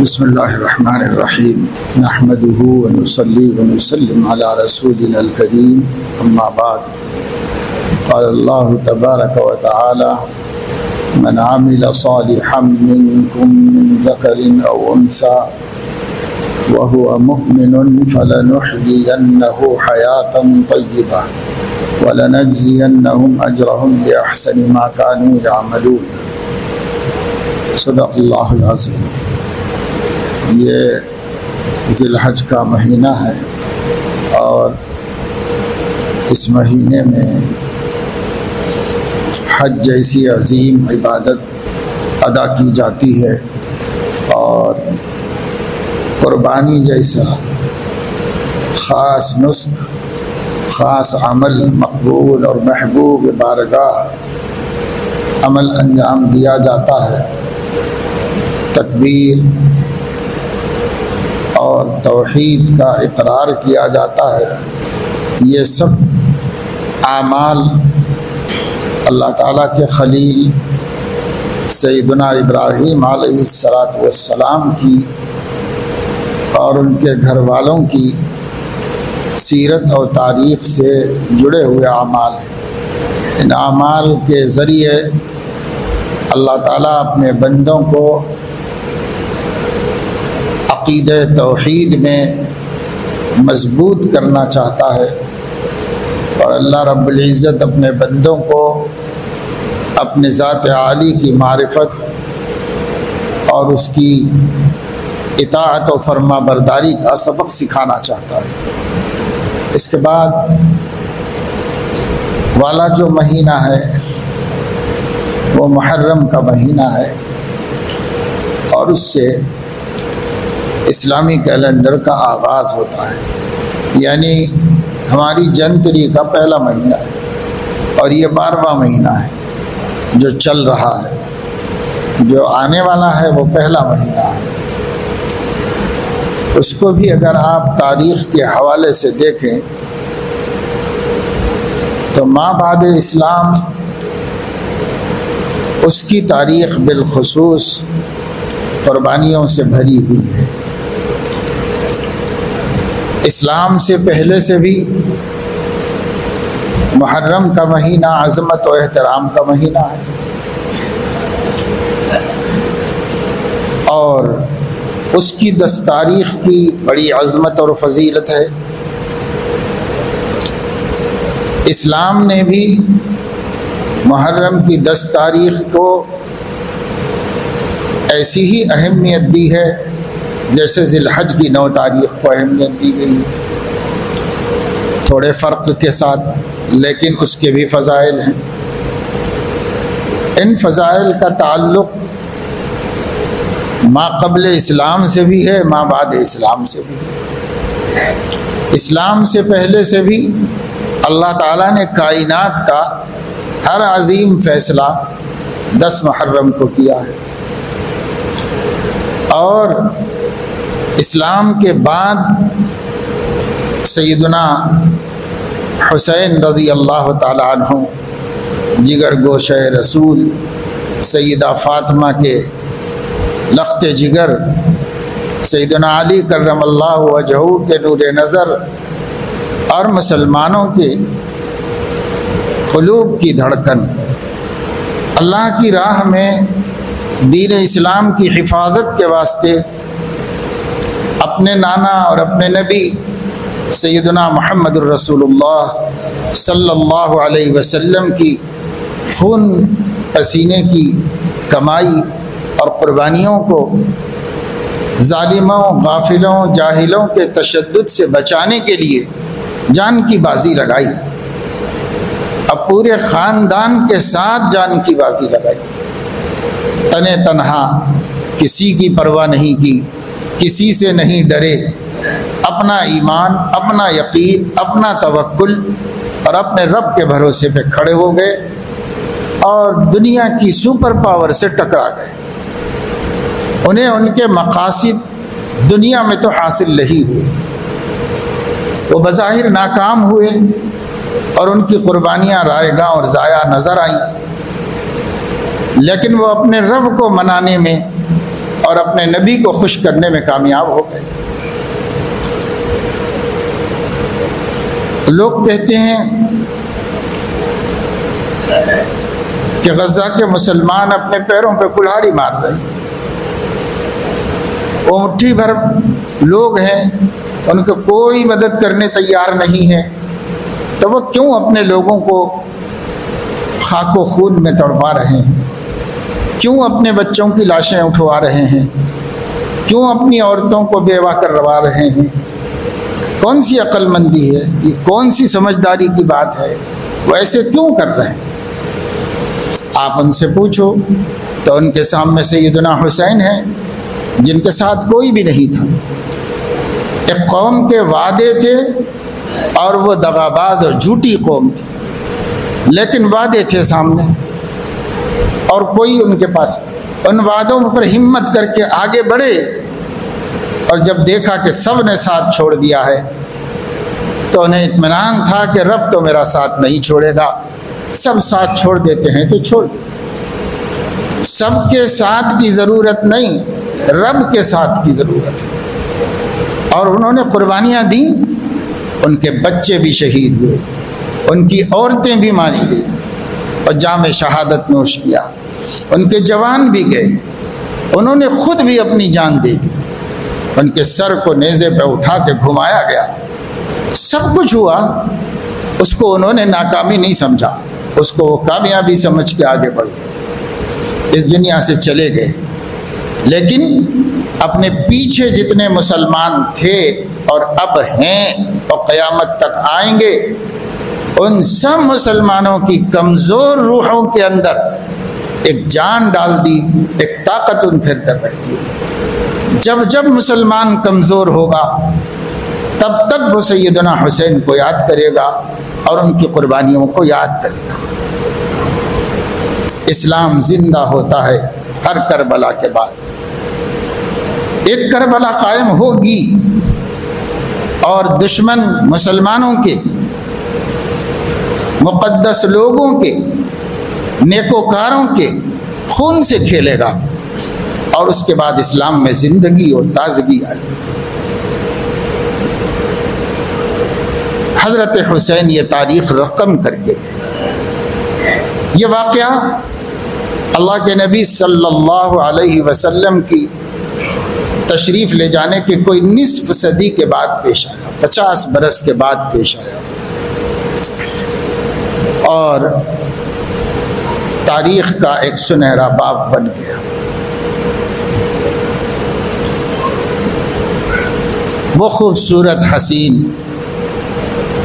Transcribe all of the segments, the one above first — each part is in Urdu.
بسم الله الرحمن الرحيم. نحمده ونصلي ونسلم على رسولنا الكريم. أما بعد قال الله تبارك وتعالى من عمل صالحا منكم من ذكر أو أنثى وهو مؤمن فلنحيينه حياة طيبة ولنجزينهم أجرهم بأحسن ما كانوا يعملون. صدق اللہ العظیم یہ ذی الحج کا مہینہ ہے اور اس مہینے میں حج جیسی عظیم عبادت ادا کی جاتی ہے اور قربانی جیسا خاص نسخ خاص عمل مقبول اور محبوب بارگاہ عمل انجام دیا جاتا ہے۔ تکبیر اور توحید کا اقرار کیا جاتا ہے، یہ سب اعمال اللہ تعالیٰ کے خلیل سیدنا ابراہیم علیہ السلاۃ والسلام کی اور ان کے گھر والوں کی سیرت اور تاریخ سے جڑے ہوئے اعمال ہیں۔ ان اعمال کے ذریعے اللہ تعالیٰ اپنے بندوں کو عقید توحید میں مضبوط کرنا چاہتا ہے اور اللہ رب العزت اپنے بندوں کو اپنے ذات عالی کی معرفت اور اس کی اطاعت و فرما برداری کا سبق سکھانا چاہتا ہے۔ اس کے بعد والا جو مہینہ ہے، وہ محرم کا مہینہ ہے اور اس سے اسلامی کیلنڈر کا آغاز ہوتا ہے۔ یعنی ہماری جنتری کا پہلا مہینہ۔ ہے اور یہ بارہواں مہینہ ہے جو چل رہا ہے۔ جو آنے والا ہے وہ پہلا مہینہ ہے۔ اس کو بھی اگر آپ تاریخ کے حوالے سے دیکھیں، تو ماں بعد اسلام اس کی تاریخ بالخصوص قربانیوں سے بھری ہوئی ہے۔ اسلام سے پہلے سے بھی محرم کا مہینہ، عظمت و احترام کا مہینہ ہے۔ اور اس کی دس تاریخ کی بڑی عظمت اور فضیلت ہے۔ اسلام نے بھی محرم کی دس تاریخ کو ایسی ہی اہمیت دی ہے جیسے ذی الحج کی نو تاریخ کو اہمیت دی گئی تھوڑے فرق کے ساتھ، لیکن اس کے بھی فضائل ہیں۔ ان فضائل کا تعلق ما قبل اسلام سے بھی ہے ما بعد اسلام سے بھی ہے۔ اسلام سے پہلے سے بھی اللہ تعالیٰ نے کائنات کا ہر عظیم فیصلہ دس محرم کو کیا ہے۔ اور اسلام کے بعد سیدنا حسین رضی اللہ تعالیٰ عنہ، جگر گوشہ رسول، سیدہ فاطمہ کے لخت جگر، سیدنا علی کرم اللہ وجہ کے نور نظر اور مسلمانوں کے قلوب کی دھڑکن۔ اللہ کی راہ میں دین اسلام کی حفاظت کے واسطے اپنے نانا اور اپنے نبی سیدنا محمد الرسول اللہ صلی اللہ علیہ وسلم کی خون پسینے کی کمائی اور قربانیوں کو ظالموں، غافلوں، جاہلوں کے تشدد سے بچانے کے لیے جان کی بازی لگائی۔ اب پورے خاندان کے ساتھ جان کی بازی لگائی۔ تن تنہا کسی کی پرواہ نہیں کی۔ کسی سے نہیں ڈرے۔ اپنا ایمان، اپنا یقین، اپنا توکل اور اپنے رب کے بھروسے پہ کھڑے ہو گئے اور دنیا کی سپر پاور سے ٹکرا گئے۔ انہیں ان کے مقاصد دنیا میں تو حاصل نہیں ہوئے۔ وہ بظاہر ناکام ہوئے اور ان کی قربانیاں رائے گاہ اور ضائع نظر آئیں۔ لیکن وہ اپنے رب کو منانے میں اور اپنے نبی کو خوش کرنے میں کامیاب ہو گئے۔ لوگ کہتے ہیں کہ غزہ کے مسلمان اپنے پیروں پہ کلاڑی مار رہے ہیں۔ وہ مٹھی بھر لوگ ہیں، ان کو کوئی مدد کرنے تیار نہیں ہے۔ تو وہ کیوں اپنے لوگوں کو خاک و خون میں توڑوا رہے ہیں؟ کیوں اپنے بچوں کی لاشیں اٹھوا رہے ہیں؟ کیوں اپنی عورتوں کو بیوہ کروا رہے ہیں؟ کون سی عقل مندی ہے؟ یہ کون سی سمجھداری کی بات ہے؟ وہ ایسے کیوں کر رہے ہیں؟ آپ ان سے پوچھو، تو ان کے سامنے سیدنا حسین ہیں، جن کے ساتھ کوئی بھی نہیں تھا۔ ایک قوم کے وعدے تھے اور وہ دغاباد اور جھوٹی قوم تھی، لیکن وعدے تھے سامنے۔ اور کوئی ان کے پاس ان وعدوں پر ہمت کر کے آگے بڑھے اور جب دیکھا کہ سب نے ساتھ چھوڑ دیا ہے، تو انہیں اطمینان تھا کہ رب تو میرا ساتھ نہیں چھوڑے گا۔ سب ساتھ چھوڑ دیتے ہیں تو چھوڑ۔ سب کے ساتھ کی ضرورت نہیں، رب کے ساتھ کی ضرورت۔ ہے اور انہوں نے قربانیاں دیں، ان کے بچے بھی شہید ہوئے، ان کی عورتیں بھی ماری گئی اور جامع شہادت نوش کیا۔ ان کے جوان بھی گئے۔ انہوں نے خود بھی اپنی جان دے دی۔ ان کے سر کو نیزے پہ اٹھا کے گھمایا گیا۔ سب کچھ ہوا۔ اس کو انہوں نے ناکامی نہیں سمجھا۔ اس کو وہ کامیابی سمجھ کے آگے بڑھ گئے۔ اس دنیا سے چلے گئے۔ لیکن اپنے پیچھے جتنے مسلمان تھے اور اب ہیں اور قیامت تک آئیں گے، ان سب مسلمانوں کی کمزور روحوں کے اندر ایک جان ڈال دی، ایک طاقت ان کے اندر رکھ دی۔ جب جب مسلمان کمزور ہوگا، تب تک وہ سیدنا حسین کو یاد کرے گا اور ان کی قربانیوں کو یاد کرے گا۔ اسلام زندہ ہوتا ہے ہر کربلا کے بعد۔ ایک کربلا قائم ہوگی اور دشمن مسلمانوں کے، مقدس لوگوں کے نیکوکاروں کے خون سے کھیلے گا۔ اور اس کے بعد اسلام میں زندگی اور تازگی آئی حضرت حسین یہ تاریخ رقم کر کے گئے۔ یہ واقعہ اللہ کے نبی صلی اللہ علیہ وسلم کی تشریف لے جانے کے کوئی نصف صدی کے بعد پیش آیا، پچاس برس کے بعد پیش آیا۔ اور تاریخ کا ایک سنہرا باب بن گیا۔ وہ خوبصورت حسین،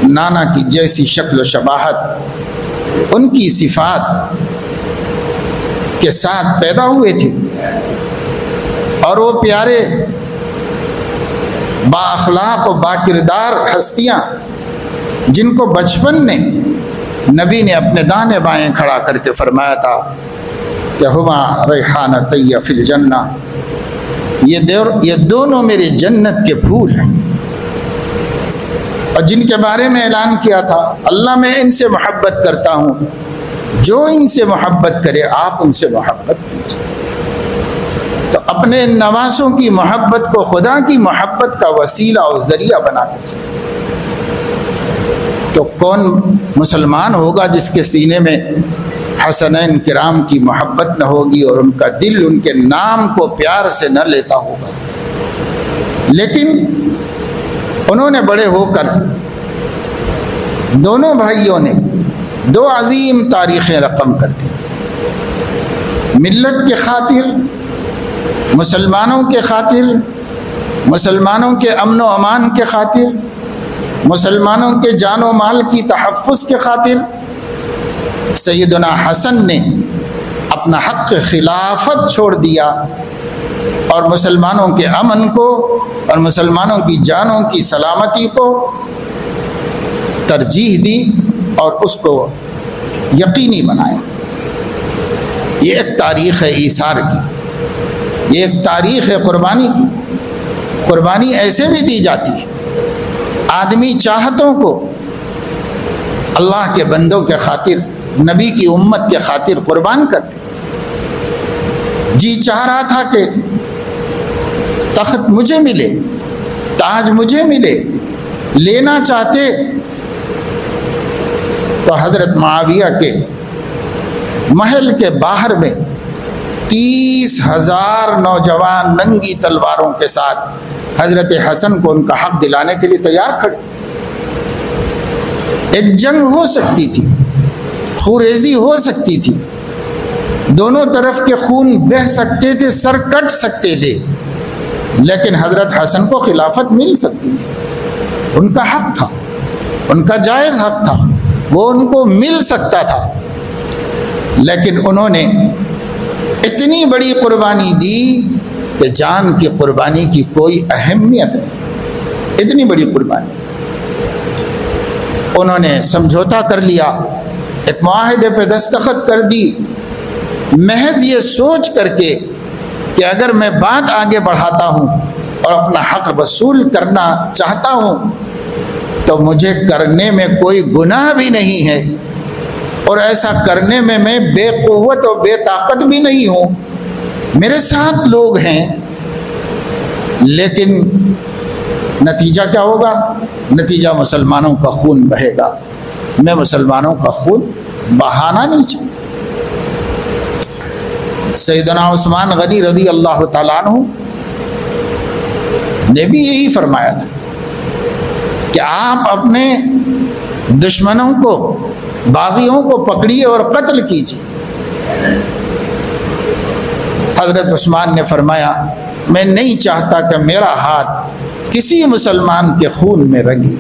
نانا کی جیسی شکل و شباہت، ان کی صفات کے ساتھ پیدا ہوئے تھے۔ اور وہ پیارے با اخلاق و با کردار ہستیاں، جن کو بچپن نے نبی نے اپنے دانے بائیں کھڑا کر کے فرمایا تھا کہ ہما ریحانہ طیہ فی الجنہ۔ یہ دور یہ دونوں میرے جنت کے پھول ہیں۔ اور جن کے بارے میں اعلان کیا تھا، اللہ میں ان سے محبت کرتا ہوں۔ جو ان سے محبت کرے، آپ ان سے محبت کیجیے۔ تو اپنے نوازوں کی محبت کو خدا کی محبت کا وسیلہ اور ذریعہ بنا کر سکتے تو کون مسلمان ہوگا جس کے سینے میں حسنین کرام کی محبت نہ ہوگی اور ان کا دل ان کے نام کو پیار سے نہ لیتا ہوگا؟ لیکن انہوں نے بڑے ہو کر دونوں بھائیوں نے دو عظیم تاریخیں رقم کر دی۔ ملت کے خاطر، مسلمانوں کے خاطر، مسلمانوں کے امن و امان کے خاطر مسلمانوں کے جان و مال کی تحفظ کے خاطر سیدنا حسن نے اپنا حق خلافت چھوڑ دیا اور مسلمانوں کے امن کو اور مسلمانوں کی جانوں کی سلامتی کو ترجیح دی اور اس کو یقینی بنایا۔ یہ ایک تاریخ ہے ایثار کی، یہ ایک تاریخ ہے قربانی کی۔ قربانی ایسے بھی دی جاتی ہے۔ آدمی چاہتوں کو اللہ کے بندوں کے خاطر، نبی کی امت کے خاطر قربان کر دے جی چاہ رہا تھا کہ تخت مجھے ملے، تاج مجھے ملے، لینا چاہتے تو حضرت معاویہ کے محل کے باہر میں تیس ہزار نوجوان ننگی تلواروں کے ساتھ حضرت حسن کو ان کا حق دلانے کے لیے تیار کھڑے۔ ایک جنگ ہو سکتی تھی، خوریزی ہو سکتی تھی۔ دونوں طرف کے خون بہ سکتے تھے، سر کٹ سکتے تھے، لیکن حضرت حسن کو خلافت مل سکتی تھی۔ ان کا حق تھا، ان کا جائز حق تھا، وہ ان کو مل سکتا تھا۔ لیکن انہوں نے اتنی بڑی قربانی دی کہ جان کی قربانی کی کوئی اہمیت نہیں۔ اتنی بڑی قربانی۔ انہوں نے سمجھوتا کر لیا، ایک معاہدے پہ دستخط کر دی۔ محض یہ سوچ کر کے کہ اگر میں بات آگے بڑھاتا ہوں اور اپنا حق وصول کرنا چاہتا ہوں، تو مجھے کرنے میں کوئی گناہ بھی نہیں ہے۔ اور ایسا کرنے میں میں بے قوت اور بے طاقت بھی نہیں ہوں۔ میرے ساتھ لوگ ہیں، لیکن نتیجہ کیا ہوگا؟ نتیجہ مسلمانوں کا خون بہے گا۔ میں مسلمانوں کا خون بہانا نہیں چاہتا۔ سیدنا عثمان غنی رضی اللہ تعالیٰ عنہ نے بھی یہی فرمایا تھا کہ آپ اپنے دشمنوں کو، باغیوں کو پکڑیے اور قتل کیجیے۔ حضرت عثمان نے فرمایا، میں نہیں چاہتا کہ میرا ہاتھ کسی مسلمان کے خون میں رنگی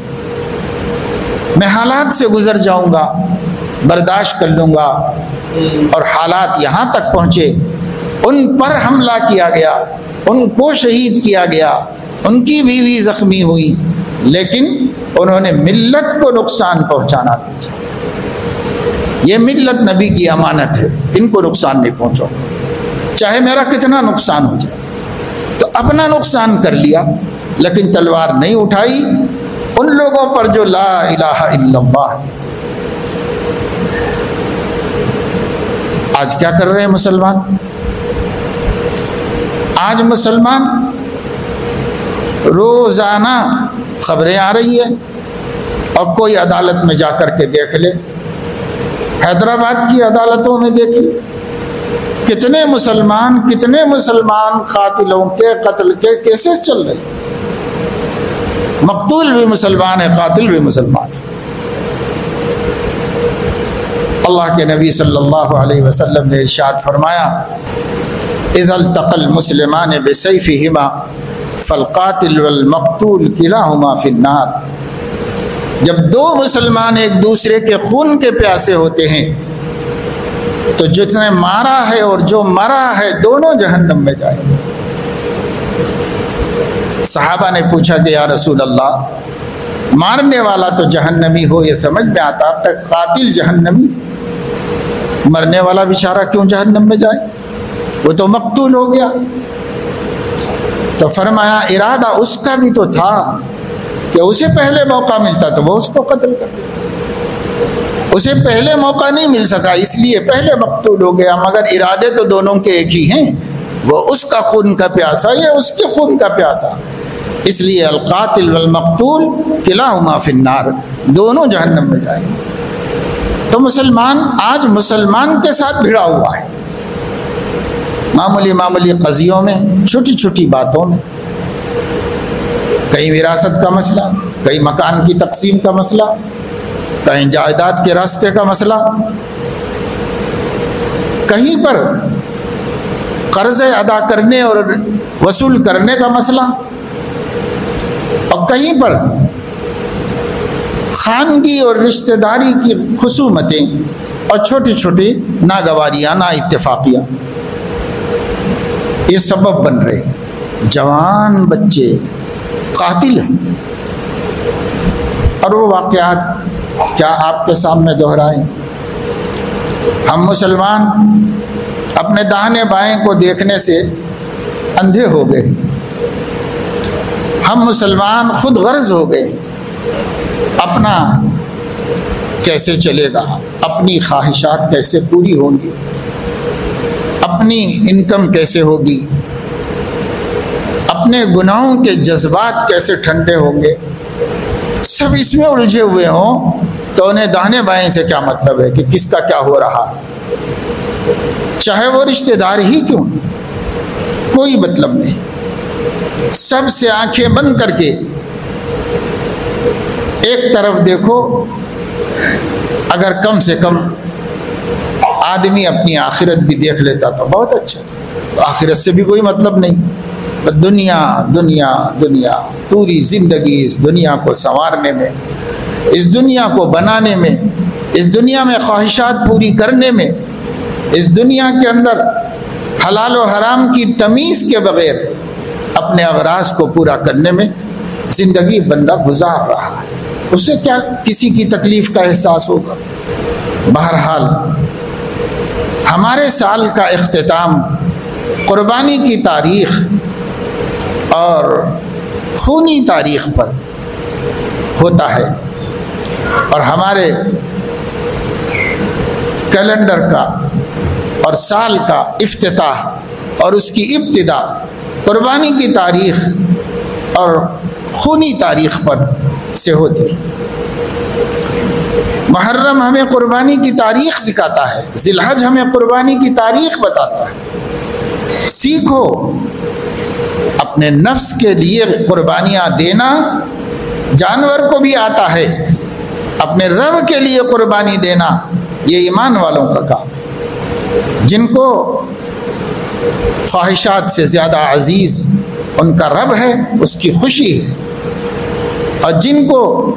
میں حالات سے گزر جاؤں گا، برداشت کر لوں گا اور حالات یہاں تک پہنچے۔ ان پر حملہ کیا گیا، ان کو شہید کیا گیا، ان کی بیوی زخمی ہوئی، لیکن انہوں نے ملت کو نقصان پہنچانا بھیجا یہ ملت نبی کی امانت ہے، ان کو نقصان نہیں پہنچو چاہے میرا کتنا نقصان ہو جائے۔ تو اپنا نقصان کر لیا، لیکن تلوار نہیں اٹھائی۔ ان لوگوں پر جو لا الہ الا اللہ۔ آج کیا کر رہے ہیں مسلمان؟ آج مسلمان روزانہ خبریں آ رہی ہے اور کوئی عدالت میں جا کر کے دیکھ لے۔ حیدرآباد کی عدالتوں میں دیکھ کتنے مسلمان کتنے مسلمان قاتلوں کے قتل کے کیسز چل رہے مقتول بھی مسلمان ہے، قاتل بھی مسلمان ہے۔ اللہ کے نبی صلی اللہ علیہ وسلم نے ارشاد فرمایا، اذا التقى المسلمان بسيفهما فالقاتل والمقتول كلاهما في النار. جب دو مسلمان ایک دوسرے کے خون کے پیاسے ہوتے ہیں تو جس نے مارا ہے اور جو مرا ہے دونوں جہنم میں جائیں صحابہ نے پوچھا کہ یا رسول اللہ، مارنے والا تو جہنمی ہو یہ سمجھ میں آتا، اب تک قاتل جہنمی۔ مرنے والا بیچارہ کیوں جہنم میں جائے؟ وہ تو مقتول ہو گیا۔ تو فرمایا، ارادہ اس کا بھی تو تھا کہ اسے پہلے موقع ملتا تو وہ اس کو قتل کر دیتا۔ اسے پہلے موقع نہیں مل سکا، اس لیے پہلے مقتول ہو گیا، مگر ارادے تو دونوں کے ایک ہی ہیں۔ وہ اس کا خون کا پیاسا یا اس کے خون کا پیاسا؟ اس لیے القاتل والمقتول قلعہ فی النار، دونوں جہنم میں جائیں۔ تو مسلمان، آج مسلمان کے ساتھ بھیڑا ہوا ہے۔ معمولی معمولی قضیوں میں، چھوٹی چھوٹی باتوں میں۔ کہیں وراثت کا مسئلہ کہیں مکان کی تقسیم کا مسئلہ۔ کہیں جائیداد کے راستے کا مسئلہ، کہیں پر قرض ادا کرنے اور وصول کرنے کا مسئلہ، اور کہیں پر خانگی اور رشتہ داری کی خصومتیں اور چھوٹی چھوٹی ناگواریاں، نا اتفاقیاں۔ یہ سبب بن رہے جوان بچے قاتل ہیں۔ اور وہ واقعات کیا آپ کے سامنے دہرائیں؟ ہم مسلمان اپنے دانے بائیں کو دیکھنے سے اندھے ہو گئے۔ ہم مسلمان خود غرض ہو گئے۔ اپنا کیسے چلے گا؟ اپنی خواہشات کیسے پوری ہوں گی؟ اپنی انکم کیسے ہوگی؟ اپنے گناہوں کے جذبات کیسے ٹھنڈے ہوں گے؟ سب اس میں الجھے ہوئے ہوں۔ تو انہیں دانے بائیں سے کیا مطلب ہے کہ کس کا کیا ہو رہا؟ چاہے وہ رشتہ دار ہی کیوں؟ کوئی مطلب نہیں۔ سب سے آنکھیں بند کر کے ایک طرف دیکھو، اگر کم سے کم آدمی اپنی آخرت بھی دیکھ لیتا تو بہت اچھا۔ آخرت سے بھی کوئی مطلب نہیں۔ دنیا دنیا دنیا، پوری زندگی اس دنیا کو سنوارنے میں اس دنیا کو بنانے میں، اس دنیا میں خواہشات پوری کرنے میں، اس دنیا کے اندر حلال و حرام کی تمیز کے بغیر اپنے اغراض کو پورا کرنے میں زندگی بندہ گزار رہا ہے۔ اسے کیا کسی کی تکلیف کا احساس ہوگا؟ بہرحال، ہمارے سال کا اختتام، قربانی کی تاریخ اور خونی تاریخ پر ہوتا ہے۔ اور ہمارے کیلنڈر کا اور سال کا افتتاح اور اس کی ابتدا قربانی کی تاریخ اور خونی تاریخ پر سے ہوتی محرم ہمیں قربانی کی تاریخ سکھاتا ہے ذلحج ہمیں قربانی کی تاریخ بتاتا ہے۔ سیکھو اپنے نفس کے لیے قربانیاں دینا، جانور کو بھی آتا ہے۔ اپنے رب کے لیے قربانی دینا یہ ایمان والوں کا کام جن کو خواہشات سے زیادہ عزیز ان کا رب ہے، اس کی خوشی ہے۔ اور جن کو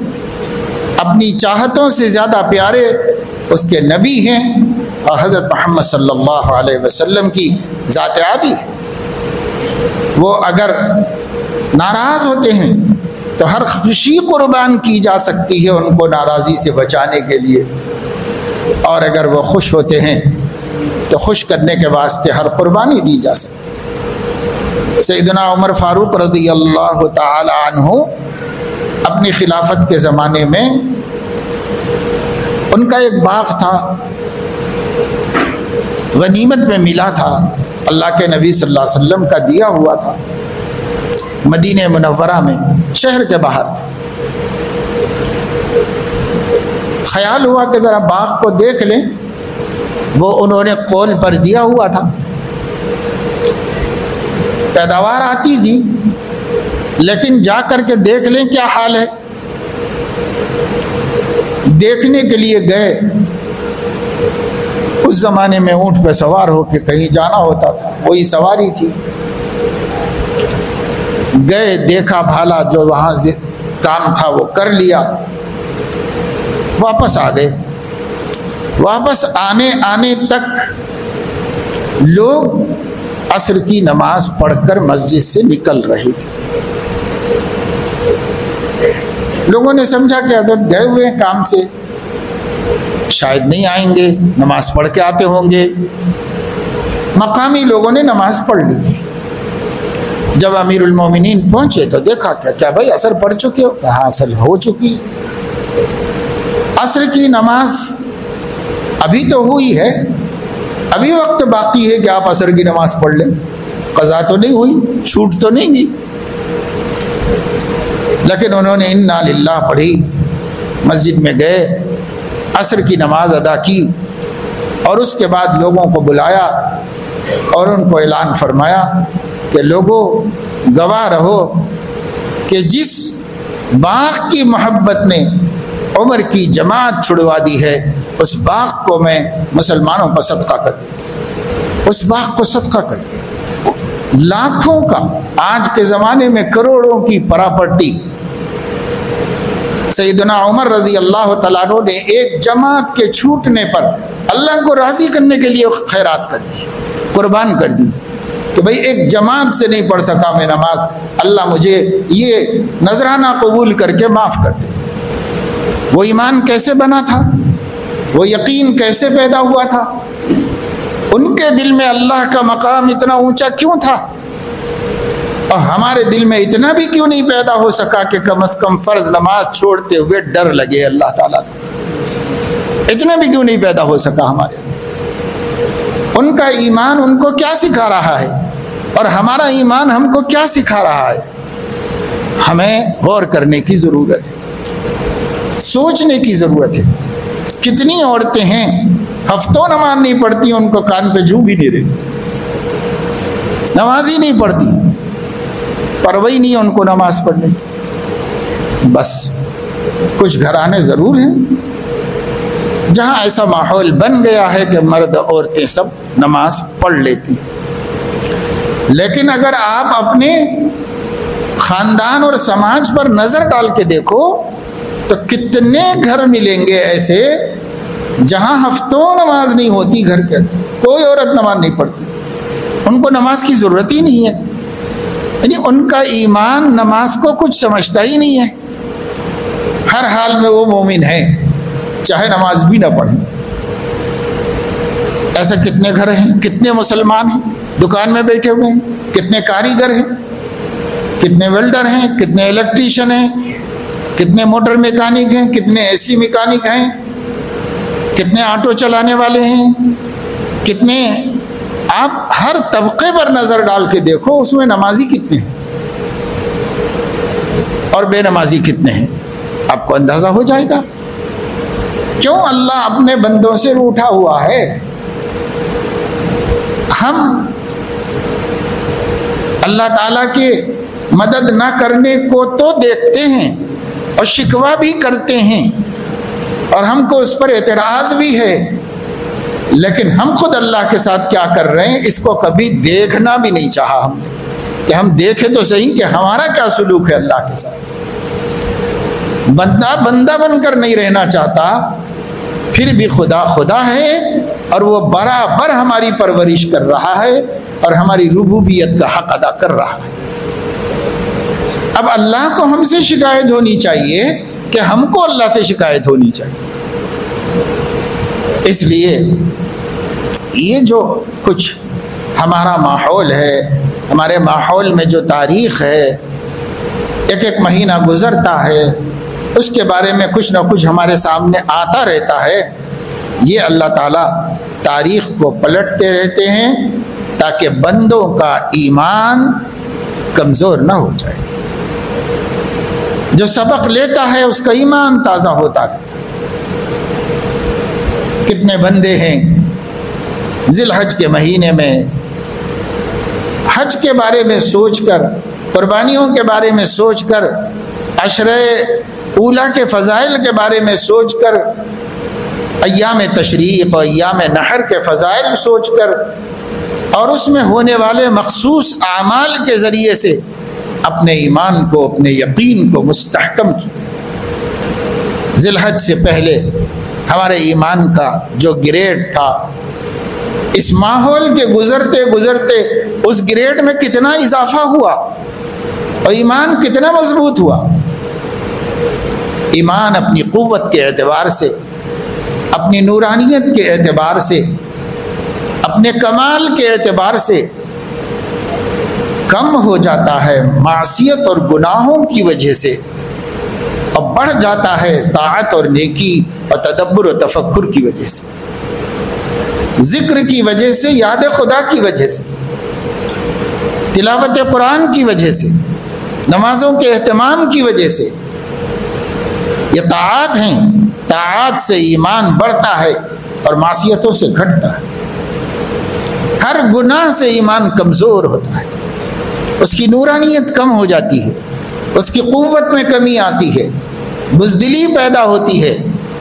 اپنی چاہتوں سے زیادہ پیارے اس کے نبی ہیں اور حضرت محمد صلی اللہ علیہ وسلم کی ذات عادی۔ ہے وہ اگر ناراض ہوتے ہیں تو ہر خوشی قربان کی جا سکتی ہے ان کو ناراضی سے بچانے کے لیے۔ اور اگر وہ خوش ہوتے ہیں، تو خوش کرنے کے واسطے ہر قربانی دی جا سکتی سیدنا عمر فاروق رضی اللہ تعالی عنہ اپنی خلافت کے زمانے میں ان کا ایک باغ تھا۔ غنیمت میں ملا تھا۔ اللہ کے نبی صلی اللہ علیہ وسلم کا دیا ہوا تھا۔ مدینہ منورہ میں، شہر کے باہر۔ خیال ہوا کہ ذرا باغ کو دیکھ لیں۔ وہ انہوں نے قول پر دیا ہوا تھا۔ پیداوار آتی تھی، لیکن جا کر کے دیکھ لیں کیا حال ہے۔ دیکھنے کے لیے گئے۔ اس زمانے میں اونٹ پہ سوار ہو کے کہیں جانا ہوتا تھا۔ وہی سواری تھی۔ گئے، دیکھا بھالا جو وہاں کام تھا وہ کر لیا۔ واپس آ گئے۔ واپس آنے آنے تک لوگ عصر کی نماز پڑھ کر مسجد سے نکل رہی تھی لوگوں نے سمجھا کہ حضرت گئے ہوئے کام سے۔ شاید نہیں آئیں گے، نماز پڑھ کے آتے ہوں گے۔ مقامی لوگوں نے نماز پڑھ لی۔ جب امیر المومنین پہنچے تو دیکھا کیا کیا بھائی اثر پڑھ چکے ہو کہاں اثر ہو چکی۔ عصر کی نماز ابھی تو ہوئی ہے۔ ابھی وقت باقی ہے کہ آپ عصر کی نماز پڑھ لیں۔ قضا تو نہیں ہوئی، چھوٹ تو نہیں گئی۔ لیکن انہوں نے انا للہ پڑھی۔ مسجد میں گئے، عصر کی نماز ادا کی۔ اور اس کے بعد لوگوں کو بلایا اور ان کو اعلان فرمایا۔ کہ لوگوں، گواہ رہو کہ جس باغ کی محبت نے عمر کی جماعت چھڑوا دی ہے، اس باغ کو میں مسلمانوں پر صدقہ کر دیا اس باغ کو صدقہ کر دیا لاکھوں کا آج کے زمانے میں کروڑوں کی پراپرٹی۔ سیدنا عمر رضی اللہ تعالیٰ نے ایک جماعت کے چھوٹنے پر اللہ کو راضی کرنے کے لیے خیرات کر دی، قربان کر دی۔ کہ بھائی ایک جماعت سے نہیں پڑھ سکا میں نماز، اللہ مجھے یہ نذرانہ قبول کر کے معاف کر دے۔ وہ ایمان کیسے بنا تھا؟ وہ یقین کیسے پیدا ہوا تھا؟ ان کے دل میں اللہ کا مقام اتنا اونچا کیوں تھا؟ اور ہمارے دل میں اتنا بھی کیوں نہیں پیدا ہو سکا کہ کم از کم فرض نماز چھوڑتے ہوئے ڈر لگے اللہ تعالیٰ کا اتنا بھی کیوں نہیں پیدا ہو سکا ہمارے ان کا ایمان ان کو کیا سکھا رہا ہے اور ہمارا ایمان ہم کو کیا سکھا رہا ہے؟ ہمیں غور کرنے کی ضرورت ہے۔ سوچنے کی ضرورت ہے۔ کتنی عورتیں ہیں، ہفتوں نماز نہیں پڑھتی، ان کو کان پہ جو بھی نہیں رہی۔ نماز ہی نہیں پڑھتی۔ پروئی نہیں ان کو نماز پڑھنے بس، کچھ گھرانے ضرور ہیں۔ جہاں ایسا ماحول بن گیا ہے کہ مرد عورتیں سب نماز پڑھ لیتی۔ لیکن اگر آپ اپنے خاندان اور سماج پر نظر ڈال کے دیکھو، تو کتنے گھر ملیں گے ایسے جہاں ہفتوں نماز نہیں ہوتی گھر کے کوئی عورت نماز نہیں پڑھتی۔ ان کو نماز کی ضرورت ہی نہیں ہے۔ یعنی ان کا ایمان نماز کو کچھ سمجھتا ہی نہیں ہے۔ ہر حال میں وہ مومن ہے چاہے نماز بھی نہ پڑھیں۔ ایسے کتنے گھر ہیں، کتنے مسلمان ہیں، دکان میں بیٹھے ہوئے ہیں، کتنے کاریگر ہیں، کتنے ویلڈر ہیں، کتنے الیکٹریشین ہیں، کتنے موٹر میکانک ہیں، کتنے اے سی میکانک ہیں، کتنے آٹو چلانے والے ہیں، کتنے آپ ہر طبقے پر نظر ڈال کے دیکھو، اس میں نمازی کتنے ہیں اور بے نمازی کتنے ہیں۔ آپ کو اندازہ ہو جائے گا۔ کیوں اللہ اپنے بندوں سے روٹا ہوا ہے، ہم اللہ تعالیٰ کے مدد نہ کرنے کو تو دیکھتے ہیں اور شکوہ بھی کرتے ہیں اور ہم کو اس پر اعتراض بھی ہے۔ لیکن ہم خود اللہ کے ساتھ کیا کر رہے ہیں؟ اس کو کبھی دیکھنا بھی نہیں چاہا ہم نے۔ کہ ہم دیکھیں تو صحیح کہ ہمارا کیا سلوک ہے اللہ کے ساتھ؟ بندہ بندہ بن کر نہیں رہنا چاہتا۔ پھر بھی خدا خدا ہے اور وہ برابر ہماری پرورش کر رہا ہے اور ہماری ربوبیت کا حق ادا کر رہا ہے۔ اب اللہ کو ہم سے شکایت ہونی چاہیے کہ ہم کو اللہ سے شکایت ہونی چاہیے۔ اس لیے یہ جو کچھ ہمارا ماحول ہے، ہمارے ماحول میں جو تاریخ ہے، ایک ایک مہینہ گزرتا ہے اس کے بارے میں کچھ نہ کچھ ہمارے سامنے آتا رہتا ہے۔ یہ اللہ تعالیٰ تاریخ کو پلٹتے رہتے ہیں تاکہ بندوں کا ایمان کمزور نہ ہو جائے۔ جو سبق لیتا ہے اس کا ایمان تازہ ہوتا رہتا کتنے بندے ہیں ذی الحج کے مہینے میں حج کے بارے میں سوچ کر، قربانیوں کے بارے میں سوچ کر عشر اولا کے فضائل کے بارے میں سوچ کر، ایام تشریق اور ایام نہر کے فضائل سوچ کر، اور اس میں ہونے والے مخصوص اعمال کے ذریعے سے اپنے ایمان کو، اپنے یقین کو مستحکم کیا۔ ذی الحج سے پہلے ہمارے ایمان کا جو گریڈ تھا، اس ماحول کے گزرتے گزرتے اس گریڈ میں کتنا اضافہ ہوا اور ایمان کتنا مضبوط ہوا۔ ایمان اپنی قوت کے اعتبار سے، اپنی نورانیت کے اعتبار سے، اپنے کمال کے اعتبار سے کم ہو جاتا ہے معصیت اور گناہوں کی وجہ سے اور بڑھ جاتا ہے طاعت اور نیکی اور تدبر و تفکر کی وجہ سے۔ ذکر کی وجہ سے، یاد خدا کی وجہ سے، تلاوت قرآن کی وجہ سے، نمازوں کے اہتمام کی وجہ سے یہ طاعت ہیں۔ طاعت سے ایمان بڑھتا ہے اور معصیتوں سے گھٹتا ہے۔ ہر گناہ سے ایمان کمزور ہوتا ہے۔ اس کی نورانیت کم ہو جاتی ہے۔ اس کی قوت میں کمی آتی ہے۔ بزدلی پیدا ہوتی ہے۔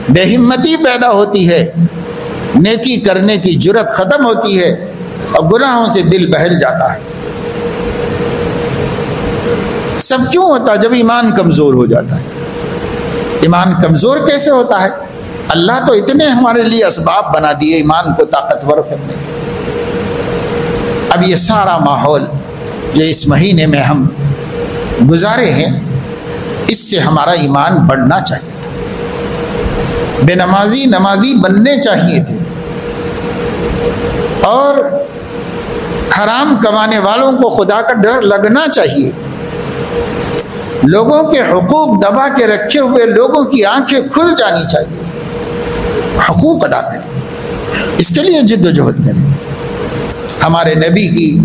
بے ہمتی پیدا ہوتی ہے۔ نیکی کرنے کی جرت ختم ہوتی ہے اور گناہوں سے دل بہل جاتا ہے۔ سب کیوں ہوتا جب ایمان کمزور ہو جاتا ہے۔ ایمان کمزور کیسے ہوتا ہے؟ اللہ تو اتنے ہمارے لیے اسباب بنا دیے ایمان کو طاقتور کرنے کے اب یہ سارا ماحول جو اس مہینے میں ہم گزارے ہیں، اس سے ہمارا ایمان بڑھنا چاہیے تھا۔ بے نمازی نمازی بننے چاہیے تھے۔ اور حرام کمانے والوں کو خدا کا ڈر لگنا چاہیے۔ لوگوں کے حقوق دبا کے رکھے ہوئے لوگوں کی آنکھیں کھل جانی چاہیے۔ حقوق ادا کریں۔ اس کے لیے جد و جہد کریں۔ ہمارے نبی کی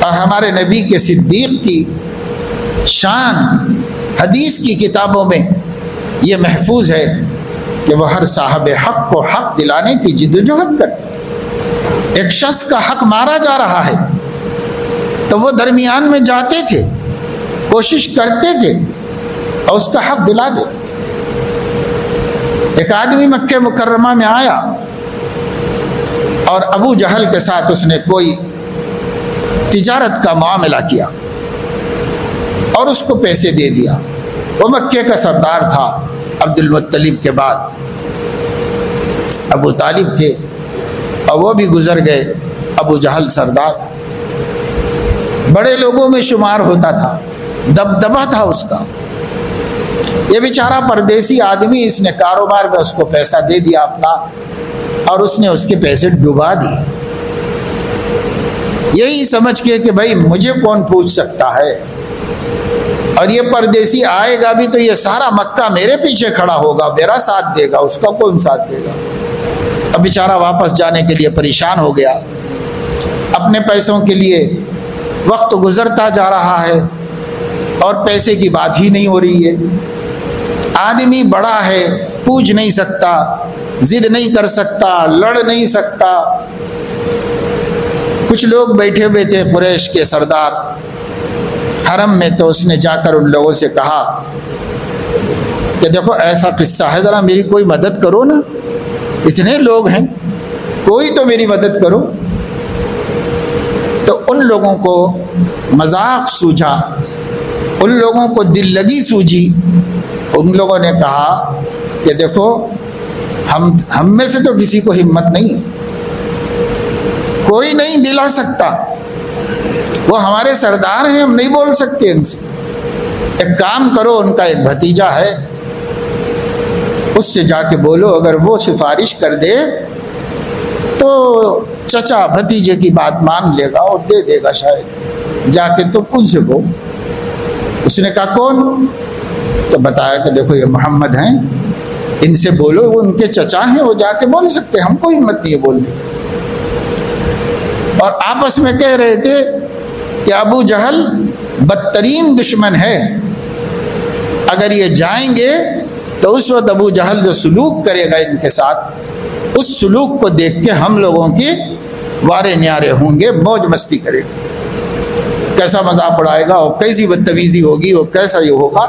اور ہمارے نبی کے صدیق کی شان حدیث کی کتابوں میں یہ محفوظ ہے کہ وہ ہر صاحب حق کو حق دلانے کی جد و جہد کرتے ایک شخص کا حق مارا جا رہا ہے تو وہ درمیان میں جاتے تھے۔ کوشش کرتے تھے اور اس کا حق دلا دیتے تھے۔ ایک آدمی مکہ مکرمہ میں آیا اور ابو جہل کے ساتھ اس نے کوئی تجارت کا معاملہ کیا اور اس کو پیسے دے دیا۔ وہ مکے کا سردار تھا عبد المطلب کے بعد۔ ابو طالب تھے اور وہ بھی گزر گئے۔ ابو جہل سردار بڑے لوگوں میں شمار ہوتا تھا۔ دبدبا تھا اس کا۔ یہ بیچارہ پردیسی آدمی اس نے کاروبار میں اس کو پیسہ دے دیا اپنا اور اس نے اس کے پیسے ڈبا دیے۔ یہی سمجھ کے کہ بھائی مجھے کون پوچھ سکتا ہے؟ اور یہ پردیسی آئے گا بھی تو یہ سارا مکہ میرے پیچھے کھڑا ہوگا، میرا ساتھ دے گا، اس کا کون ساتھ دے گا؟ اب بیچارہ واپس جانے کے لیے پریشان ہو گیا۔ اپنے پیسوں کے لیے وقت گزرتا جا رہا ہے۔ اور پیسے کی بات ہی نہیں ہو رہی ہے۔ آدمی بڑا ہے پوچھ نہیں سکتا، ضد نہیں کر سکتا، لڑ نہیں سکتا۔ کچھ لوگ بیٹھے ہوئے تھے قریش کے سردار۔ حرم میں تو اس نے جا کر ان لوگوں سے کہا کہ دیکھو، ایسا قصہ ہے، ذرا میری کوئی مدد کرو نا۔ اتنے لوگ ہیں، کوئی تو میری مدد کرو۔ تو ان لوگوں کو مذاق سوجھا۔ ان لوگوں کو دل لگی سوجھی ان لوگوں نے کہا کہ دیکھو، ہم ہم میں سے تو کسی کو ہمت نہیں ہے۔ کوئی نہیں دلا سکتا۔ وہ ہمارے سردار ہیں، ہم نہیں بول سکتے ان سے۔ ایک کام کرو، ان کا ایک بھتیجا ہے۔ اس سے جا کے بولو، اگر وہ سفارش کر دے تو چچا بھتیجے کی بات مان لے گا اور دے دے گا شاید۔ جا کے تو ان سے کو اس نے کہا، کون؟ تو بتایا کہ دیکھو یہ محمد ہیں، ان سے بولو، وہ ان کے چچا ہیں، وہ جا کے بول سکتے، ہم کو ہمت نہیں ہے بولنے اور آپس میں کہہ رہے تھے کہ ابو جہل بدترین دشمن ہے۔ اگر یہ جائیں گے تو اس وقت ابو جہل جو سلوک کرے گا ان کے ساتھ، اس سلوک کو دیکھ کے ہم لوگوں کے وارے نیارے ہوں گے، موج مستی کرے گا۔ کیسا مذاق اڑائے گا اور کیسی بدتویزی ہوگی وہ کیسا یہ ہوگا؟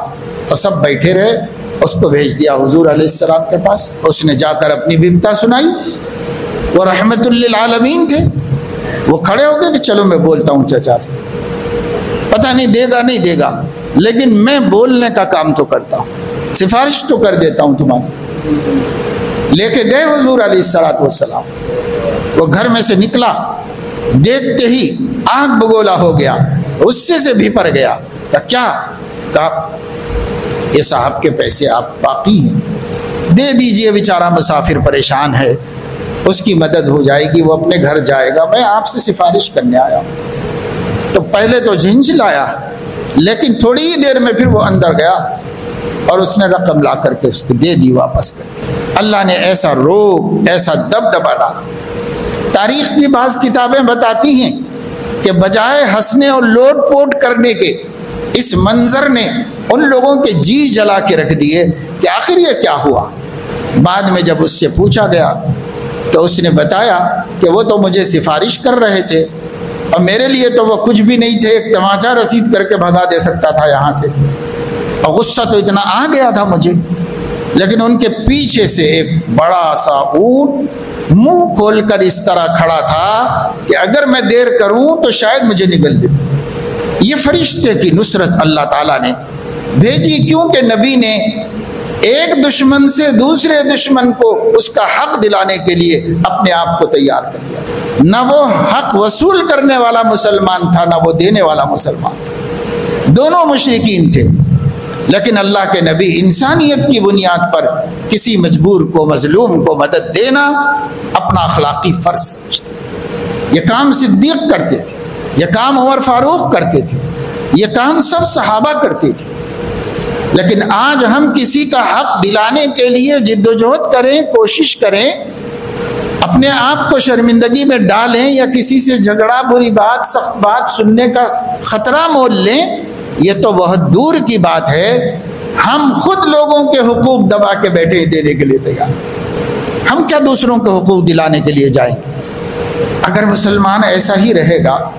اور سب بیٹھے رہے، اس کو بھیج دیا حضور علیہ السلام کے پاس۔ اس نے جا کر اپنی بپتا سنائی۔ وہ رحمت للعالمین تھے۔ وہ کھڑے ہو گئے کہ چلو میں بولتا ہوں چچا سے۔ پتہ نہیں دے گا نہیں دے گا، لیکن میں بولنے کا کام تو کرتا ہوں۔ سفارش تو کر دیتا ہوں تمہاری لے کے گئے حضور علیہ السلاۃ والسلام وہ گھر میں سے نکلا۔ دیکھتے ہی آنکھ بگولا ہو گیا۔ غصے سے بھی پڑ گیا کہ کیا؟ کہا، یہ صاحب کے پیسے آپ باقی ہیں۔ دے دیجیے، بیچارہ مسافر پریشان ہے۔ اس کی مدد ہو جائے گی، وہ اپنے گھر جائے گا۔ میں آپ سے سفارش کرنے آیا ہوں۔ تو پہلے تو جھنجھ لایا، لیکن تھوڑی ہی دیر میں پھر وہ اندر گیا اور اس نے رقم لا کر کے اس کو دے دی، واپس کر اللہ نے ایسا روک ایسا دب دبا ڈالا۔ تاریخ کی بعض کتابیں بتاتی ہیں کہ بجائے ہنسنے اور لوٹ پوٹ کرنے کے اس منظر نے ان لوگوں کے جی جلا کے رکھ دیے کہ آخر یہ کیا ہوا؟ بعد میں جب اس سے پوچھا گیا تو اس نے بتایا کہ وہ تو مجھے سفارش کر رہے تھے اور میرے لیے تو وہ کچھ بھی نہیں تھے، ایک تماچا رسید کر کے بھگا دے سکتا تھا یہاں سے۔ اور غصہ تو اتنا آ گیا تھا مجھے، لیکن ان کے پیچھے سے ایک بڑا سا اونٹ منہ کھول کر اس طرح کھڑا تھا کہ اگر میں دیر کروں تو شاید مجھے نگل دے۔ یہ فرشتے کی نصرت اللہ تعالیٰ نے بھیجی کیونکہ نبی نے ایک دشمن سے دوسرے دشمن کو اس کا حق دلانے کے لیے اپنے آپ کو تیار کر دیا۔ نہ وہ حق وصول کرنے والا مسلمان تھا، نہ وہ دینے والا مسلمان تھا۔ دونوں مشرقین تھے۔ لیکن اللہ کے نبی انسانیت کی بنیاد پر کسی مجبور کو، مظلوم کو مدد دینا اپنا اخلاقی فرض سمجھتے یہ کام صدیق کرتے تھے، یہ کام عمر فاروق کرتے تھے، یہ کام سب صحابہ کرتے تھے۔ لیکن آج ہم کسی کا حق دلانے کے لیے جد و جہد کریں، کوشش کریں، اپنے آپ کو شرمندگی میں ڈالیں یا کسی سے جھگڑا، بری بات، سخت بات سننے کا خطرہ مول لیں یہ تو بہت دور کی بات ہے، ہم خود لوگوں کے حقوق دبا کے بیٹھے دینے کے لیے تیار۔ ہم کیا دوسروں کے حقوق دلانے کے لیے جائیں گے؟ اگر مسلمان ایسا ہی رہے گا،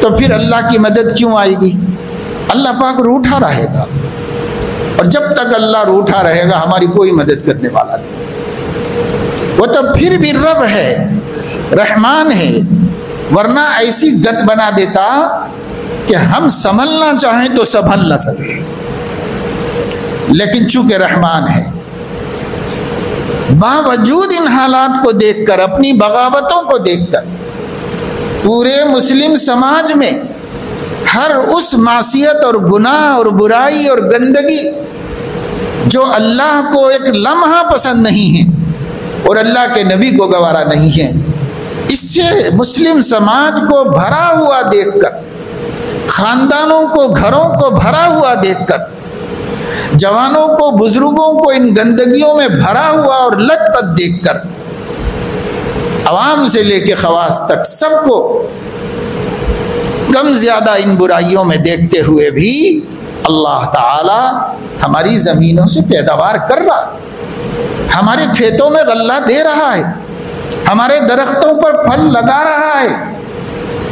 تو پھر اللہ کی مدد کیوں آئے گی؟ اللہ پاک روٹھا رہے گا۔ اور جب تک اللہ روٹھا رہے گا، ہماری کوئی مدد کرنے والا نہیں۔ وہ تو پھر بھی رب ہے، رحمان ہے، ورنہ ایسی گت بنا دیتا کہ ہم سنبھلنا چاہیں تو سنبھل نہ سکتے لیکن چونکہ رحمان ہے، باوجود ان حالات کو دیکھ کر، اپنی بغاوتوں کو دیکھ کر، پورے مسلم سماج میں ہر اس معصیت اور گناہ اور برائی اور گندگی جو اللہ کو ایک لمحہ پسند نہیں ہے اور اللہ کے نبی کو گوارا نہیں ہے، اس سے مسلم سماج کو بھرا ہوا دیکھ کر خاندانوں کو، گھروں کو بھرا ہوا دیکھ کر، جوانوں کو، بزرگوں کو ان گندگیوں میں بھرا ہوا اور لت پت دیکھ کر، عوام سے لے کے خواص تک سب کو کم زیادہ ان برائیوں میں دیکھتے ہوئے بھی اللہ تعالی ہماری زمینوں سے پیداوار کر رہا ہمارے کھیتوں میں غلہ دے رہا ہے۔ ہمارے درختوں پر پھل لگا رہا ہے۔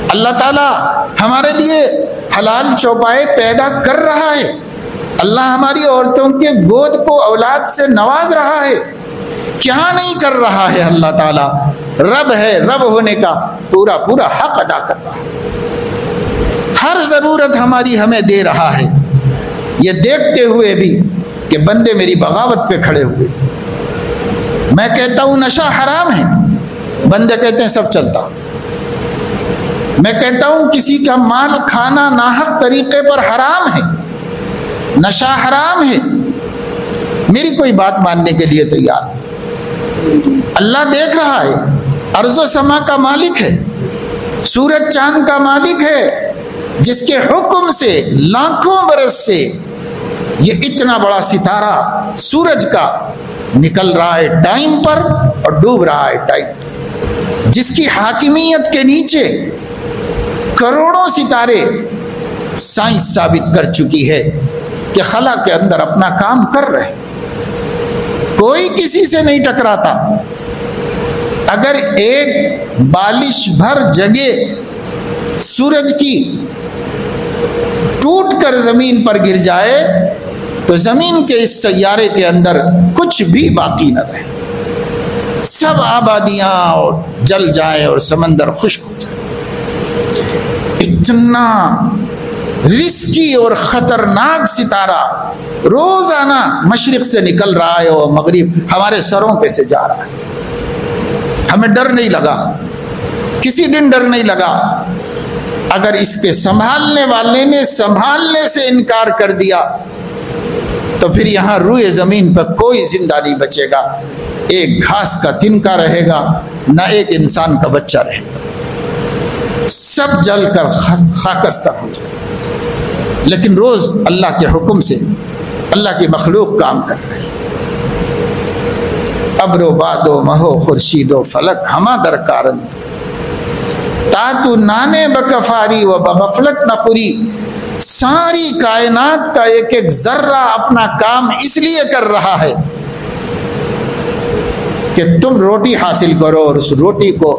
اللہ تعالیٰ ہمارے لیے حلال چوپائے پیدا کر رہا ہے۔ اللہ ہماری عورتوں کے گود کو اولاد سے نواز رہا ہے۔ کیا نہیں کر رہا ہے اللہ تعالیٰ؟ رب ہے، رب ہونے کا پورا پورا حق ادا کر رہا ہے۔ ہر ضرورت ہماری ہمیں دے رہا ہے۔ یہ دیکھتے ہوئے بھی کہ بندے میری بغاوت پہ کھڑے ہوئے۔ میں کہتا ہوں، نشہ حرام ہے۔ بندے کہتے ہیں، سب چلتا۔ میں کہتا ہوں کسی کا مال کھانا ناحق طریقے پر حرام ہے، نشہ حرام ہے، میری کوئی بات ماننے کے لیے تیار اللہ دیکھ رہا ہے ارض و سما کا مالک ہے، سورج چاند کا مالک ہے، جس کے حکم سے، لاکھوں برس سے یہ اتنا بڑا ستارہ سورج کا نکل رہا ہے ٹائم پر اور ڈوب رہا ہے ٹائم پر۔ جس کی حاکمیت کے نیچے کروڑوں ستارے سائنس ثابت کر چکی ہے کہ خلا کے اندر اپنا کام کر رہے کوئی کسی سے نہیں ٹکراتا۔ اگر ایک بالش بھر جگہ سورج کی ٹوٹ کر زمین پر گر جائے تو زمین کے اس سیارے کے اندر کچھ بھی باقی نہ رہے۔ سب آبادیاں اور جل جائے اور سمندر خشک ہو جائے۔ اتنا رسکی اور خطرناک ستارہ روزانہ مشرق سے نکل رہا ہے اور مغرب ہمارے سروں پہ سے جا رہا ہے۔ ہمیں ڈر نہیں لگا۔ کسی دن ڈر نہیں لگا۔ اگر اس کے سنبھالنے والے نے سنبھالنے سے انکار کر دیا، تو پھر یہاں روئے زمین پر کوئی زندہ نہیں بچے گا۔ ایک گھاس کا تنکا رہے گا، نہ ایک انسان کا بچہ رہے گا۔ سب جل کر خاکستر ہو جائے۔ لیکن روز اللہ کے حکم سے اللہ کی مخلوق کام کر رہی ابر و باد و مہو خورشید و فلک ہما درکارن تاتو نانے بکفاری و بغفلت نخوری ساری کائنات کا ایک ایک ذرہ اپنا کام اس لیے کر رہا ہے کہ تم روٹی حاصل کرو اور اس روٹی کو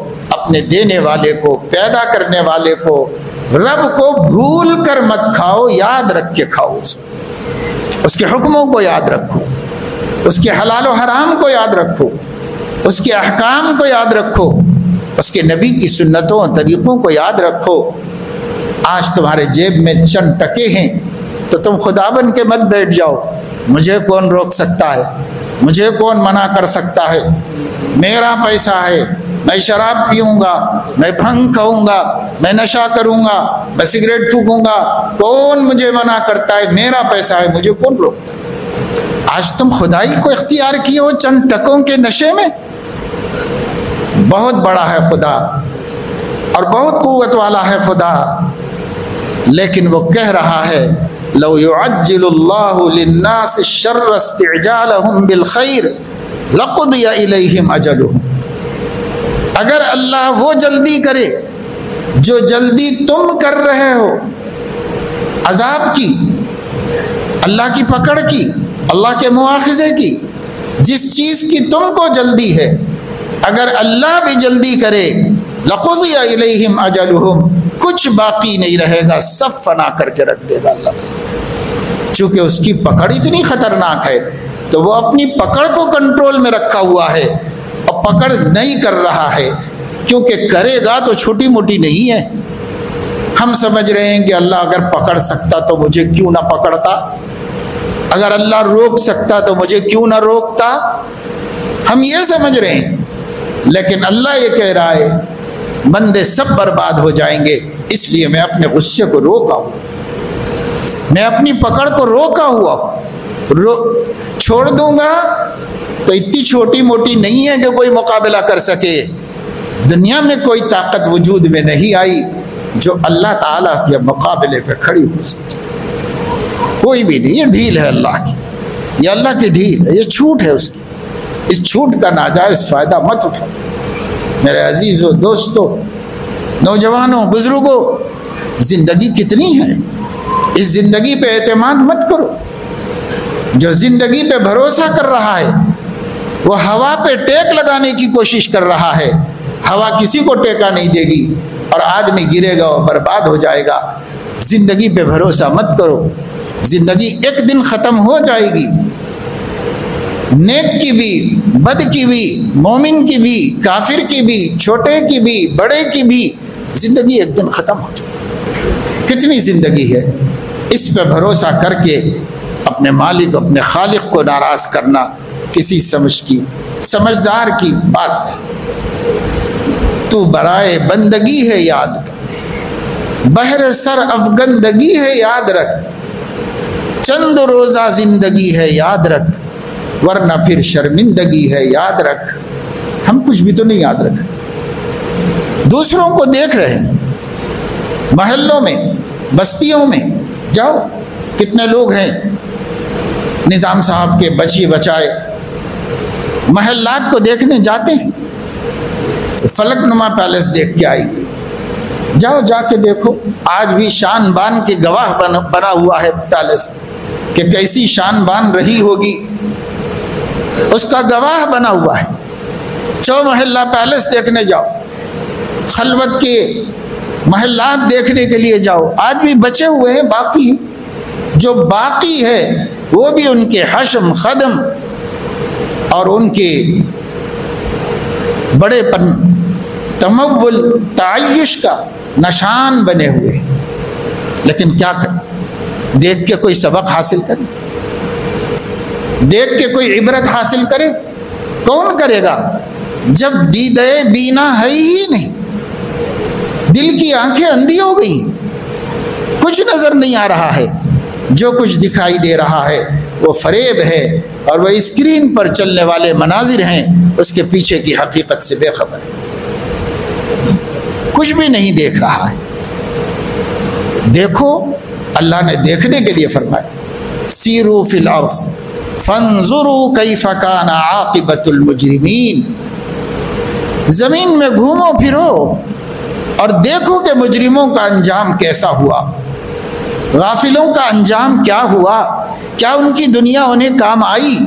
اپنے دینے والے کو، پیدا کرنے والے کو رب کو بھول کر مت کھاؤ، یاد رکھ کے کھاؤ اس کو۔ اس کے حکموں کو یاد رکھو۔ اس کے حلال و حرام کو یاد رکھو۔ اس کے احکام کو یاد رکھو۔ اس کے نبی کی سنتوں طریقوں کو یاد رکھو۔ آج تمہارے جیب میں چند ٹکے ہیں۔ تو تم خدا بن کے مت بیٹھ جاؤ۔ مجھے کون روک سکتا ہے؟ مجھے کون منع کر سکتا ہے؟ میرا پیسہ ہے۔ میں شراب پیوں گا، میں بھنگ کھاؤں گا، میں نشہ کروں گا، میں سگریٹ پھونکوں گا۔ کون مجھے منع کرتا ہے؟ میرا پیسہ ہے، مجھے کون روکتا ہے؟ آج تم خدائی کو اختیار کیے ہو چند ٹکوں کے نشے میں؟ بہت بڑا ہے خدا، اور بہت قوت والا ہے خدا۔ لیکن وہ کہہ رہا ہے، لو يعجل الله للناس الشر استعجالهم بالخير لقضي اليهم اجلهم اگر اللہ وہ جلدی کرے جو جلدی تم کر رہے ہو، عذاب کی، اللہ کی پکڑ کی، اللہ کے مواخذے کی، جس چیز کی تم کو جلدی ہے، اگر اللہ بھی جلدی کرے، لقضی علیہم اجلہم، کچھ باقی نہیں رہے گا سب فنا کر کے رکھ دے گا اللہ چونکہ اس کی پکڑ اتنی خطرناک ہے، تو وہ اپنی پکڑ کو کنٹرول میں رکھا ہوا ہے۔ اور پکڑ نہیں کر رہا ہے، کیونکہ کرے گا تو چھوٹی موٹی نہیں ہے۔ ہم سمجھ رہے ہیں کہ اللہ اگر پکڑ سکتا تو مجھے کیوں نہ پکڑتا۔ اگر اللہ روک سکتا تو مجھے کیوں نہ روکتا۔ ہم یہ سمجھ رہے ہیں۔ لیکن اللہ یہ کہہ رہا ہے، بندے سب برباد ہو جائیں گے، اس لیے میں اپنے غصے کو روکا ہوں۔ میں اپنی پکڑ کو روکا ہوا ہوں۔ رو، چھوڑ دوں گا تو اتنی چھوٹی موٹی نہیں ہے جو کوئی مقابلہ کر سکے۔ دنیا میں کوئی طاقت وجود میں نہیں آئی جو اللہ تعالیٰ کے مقابلے پہ کھڑی ہو سکتی کوئی بھی نہیں، یہ ڈھیل ہے اللہ کی۔ یہ اللہ کی ڈھیل ہے، یہ چھوٹ ہے اس کی۔ اس چھوٹ کا ناجائز فائدہ مت اٹھاؤ۔ میرے عزیزوں، دوستوں، نوجوانوں، بزرگوں، زندگی کتنی ہے؟ اس زندگی پہ اعتماد مت کرو۔ جو زندگی پہ بھروسہ کر رہا ہے وہ ہوا پہ ٹیک لگانے کی کوشش کر رہا ہے۔ ہوا کسی کو ٹیکا نہیں دے گی اور آدمی گرے گا اور برباد ہو جائے گا۔ زندگی پہ بھروسہ مت کرو۔ زندگی ایک دن ختم ہو جائے گی۔ نیک کی بھی، بد کی بھی، مومن کی بھی، کافر کی بھی، چھوٹے کی بھی، بڑے کی بھی زندگی ایک دن ختم ہو جائے۔ کتنی زندگی ہے؟ اس پہ بھروسہ کر کے اپنے مالک، اپنے خالق کو ناراض کرنا۔ کسی سمجھ کی، سمجھدار کی بات نہیں تو برائے بندگی ہے یاد کر بہر سر افغندگی ہے یاد رکھ۔ چند روزہ زندگی ہے یاد رکھ۔ ورنہ پھر شرمندگی ہے یاد رکھ۔ ہم کچھ بھی تو نہیں یاد رکھیں دوسروں کو دیکھ رہے ہیں۔ محلوں میں، بستیوں میں۔ جاؤ، کتنے لوگ ہیں۔ نظام صاحب کے بچی بچائے۔ محلات کو دیکھنے جاتے ہیں۔ فلک نما پیلس دیکھ کے آئے گی۔ جاؤ جا کے دیکھو، آج بھی شان بان کے گواہ بنا ہوا ہے پیلس کہ کیسی شان بان رہی ہوگی۔ اس کا گواہ بنا ہوا ہے۔ چو محلہ پیلس دیکھنے جاؤ۔ خلوت کے محلات دیکھنے کے لیے جاؤ۔ آج بھی بچے ہوئے ہیں، باقی جو باقی ہے، وہ بھی ان کے حشم، خدم۔ اور ان کے بڑے پن تمول تعیش کا نشان بنے ہوئے۔ لیکن کیا کر دیکھ کے کوئی سبق حاصل کریں دیکھ کے کوئی عبرت حاصل کرے؟ کون کرے گا؟ جب دیدے بینا ہے ہی نہیں۔ دل کی آنکھیں اندھی ہو گئی۔ کچھ نظر نہیں آ رہا ہے۔ جو کچھ دکھائی دے رہا ہے وہ فریب ہے۔ اور وہ اسکرین پر چلنے والے مناظر ہیں، اس کے پیچھے کی حقیقت سے بے خبر ہے۔ کچھ بھی نہیں دیکھ رہا ہے۔ دیکھو، اللہ نے دیکھنے کے لیے فرمایا، سیرو فی الارض فنظروا کیف کان عاقبت المجرمین۔ زمین میں گھومو پھرو اور دیکھو کہ مجرموں کا انجام کیسا ہوا۔ غافلوں کا انجام کیا ہوا۔ کیا ان کی دنیا انہیں کام آئی؟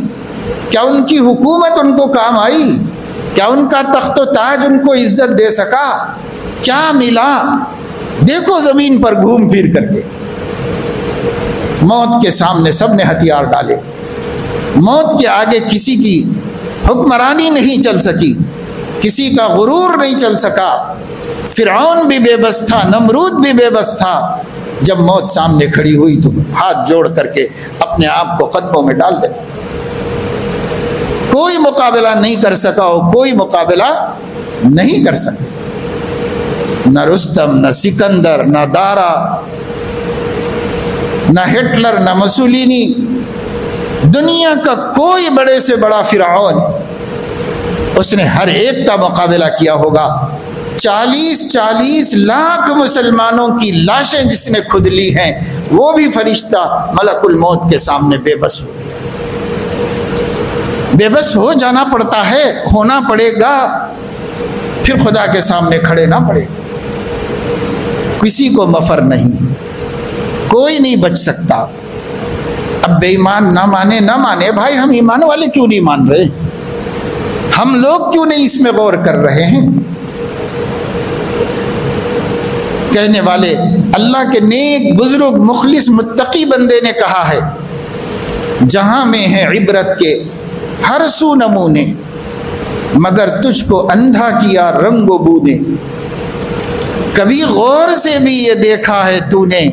کیا ان کی حکومت ان کو کام آئی؟ کیا ان کا تخت و تاج ان کو عزت دے سکا؟ کیا ملا؟ دیکھو زمین پر گھوم پھر کر کے۔ موت کے سامنے سب نے ہتھیار ڈالے۔ موت کے آگے کسی کی حکمرانی نہیں چل سکی۔ کسی کا غرور نہیں چل سکا۔ فرعون بھی بے بس تھا، نمرود بھی بے بس تھا۔ جب موت سامنے کھڑی ہوئی تو ہاتھ جوڑ کر کے اپنے آپ کو قدموں میں ڈال دینا کوئی مقابلہ نہیں کر سکا ہو کوئی مقابلہ نہیں کر سکے نہ رستم، نہ سکندر، نہ دارا، نہ ہٹلر، نہ مسولینی۔ دنیا کا کوئی بڑے سے بڑا فرعون، اس نے ہر ایک کا مقابلہ کیا ہوگا۔ چالیس چالیس لاکھ مسلمانوں کی لاشیں جس نے خود لی ہیں، وہ بھی فرشتہ ملک الموت کے سامنے بے بس ہو گیا۔ بے بس ہو جانا پڑتا ہے، ہونا پڑے گا، پھر خدا کے سامنے کھڑے نہ پڑے۔ کسی کو مفر نہیں، کوئی نہیں بچ سکتا۔ اب بے ایمان نہ مانے نہ مانے، بھائی ہم ایمان والے کیوں نہیں مان رہے؟ ہم لوگ کیوں نہیں اس میں غور کر رہے ہیں؟ کہنے والے، اللہ کے نیک بزرگ مخلص متقی بندے نے کہا ہے، جہاں میں ہے عبرت کے ہر سو نمونے، مگر تجھ کو اندھا کیا رنگ و بو نے کبھی غور سے بھی یہ دیکھا ہے تو نے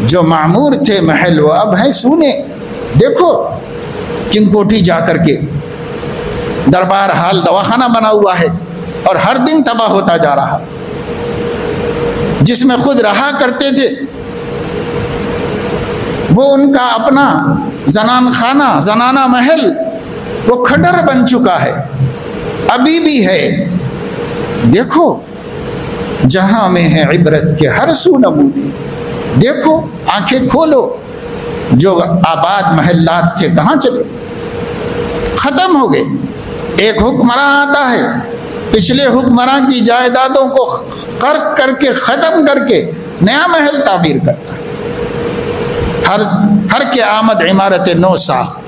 جو معمور تھے محل وہ اب ہیں سونے۔ دیکھو کنگ کوٹھی جا کر کے۔ دربار حال دواخانہ بنا ہوا ہے اور ہر دن تباہ ہوتا جا رہا۔ جس میں خود رہا کرتے تھے۔ وہ ان کا اپنا زنان خانہ، زنانہ محل، وہ کھڈر بن چکا ہے۔ ابھی بھی ہے۔ دیکھو، جہاں میں ہے عبرت کے ہر سو نمونے دیکھو، آنکھیں کھولو۔ جو آباد محلات تھے، کہاں چلے؟ ختم ہو گئے۔ ایک حکمراں آتا ہے۔ پچھلے حکمراں کی جائیدادوں کو قرق کر کے، ختم کر کے نیا محل تعبیر کرتا ہے۔ ہر ہر کے آمد عمارت نو ساخت۔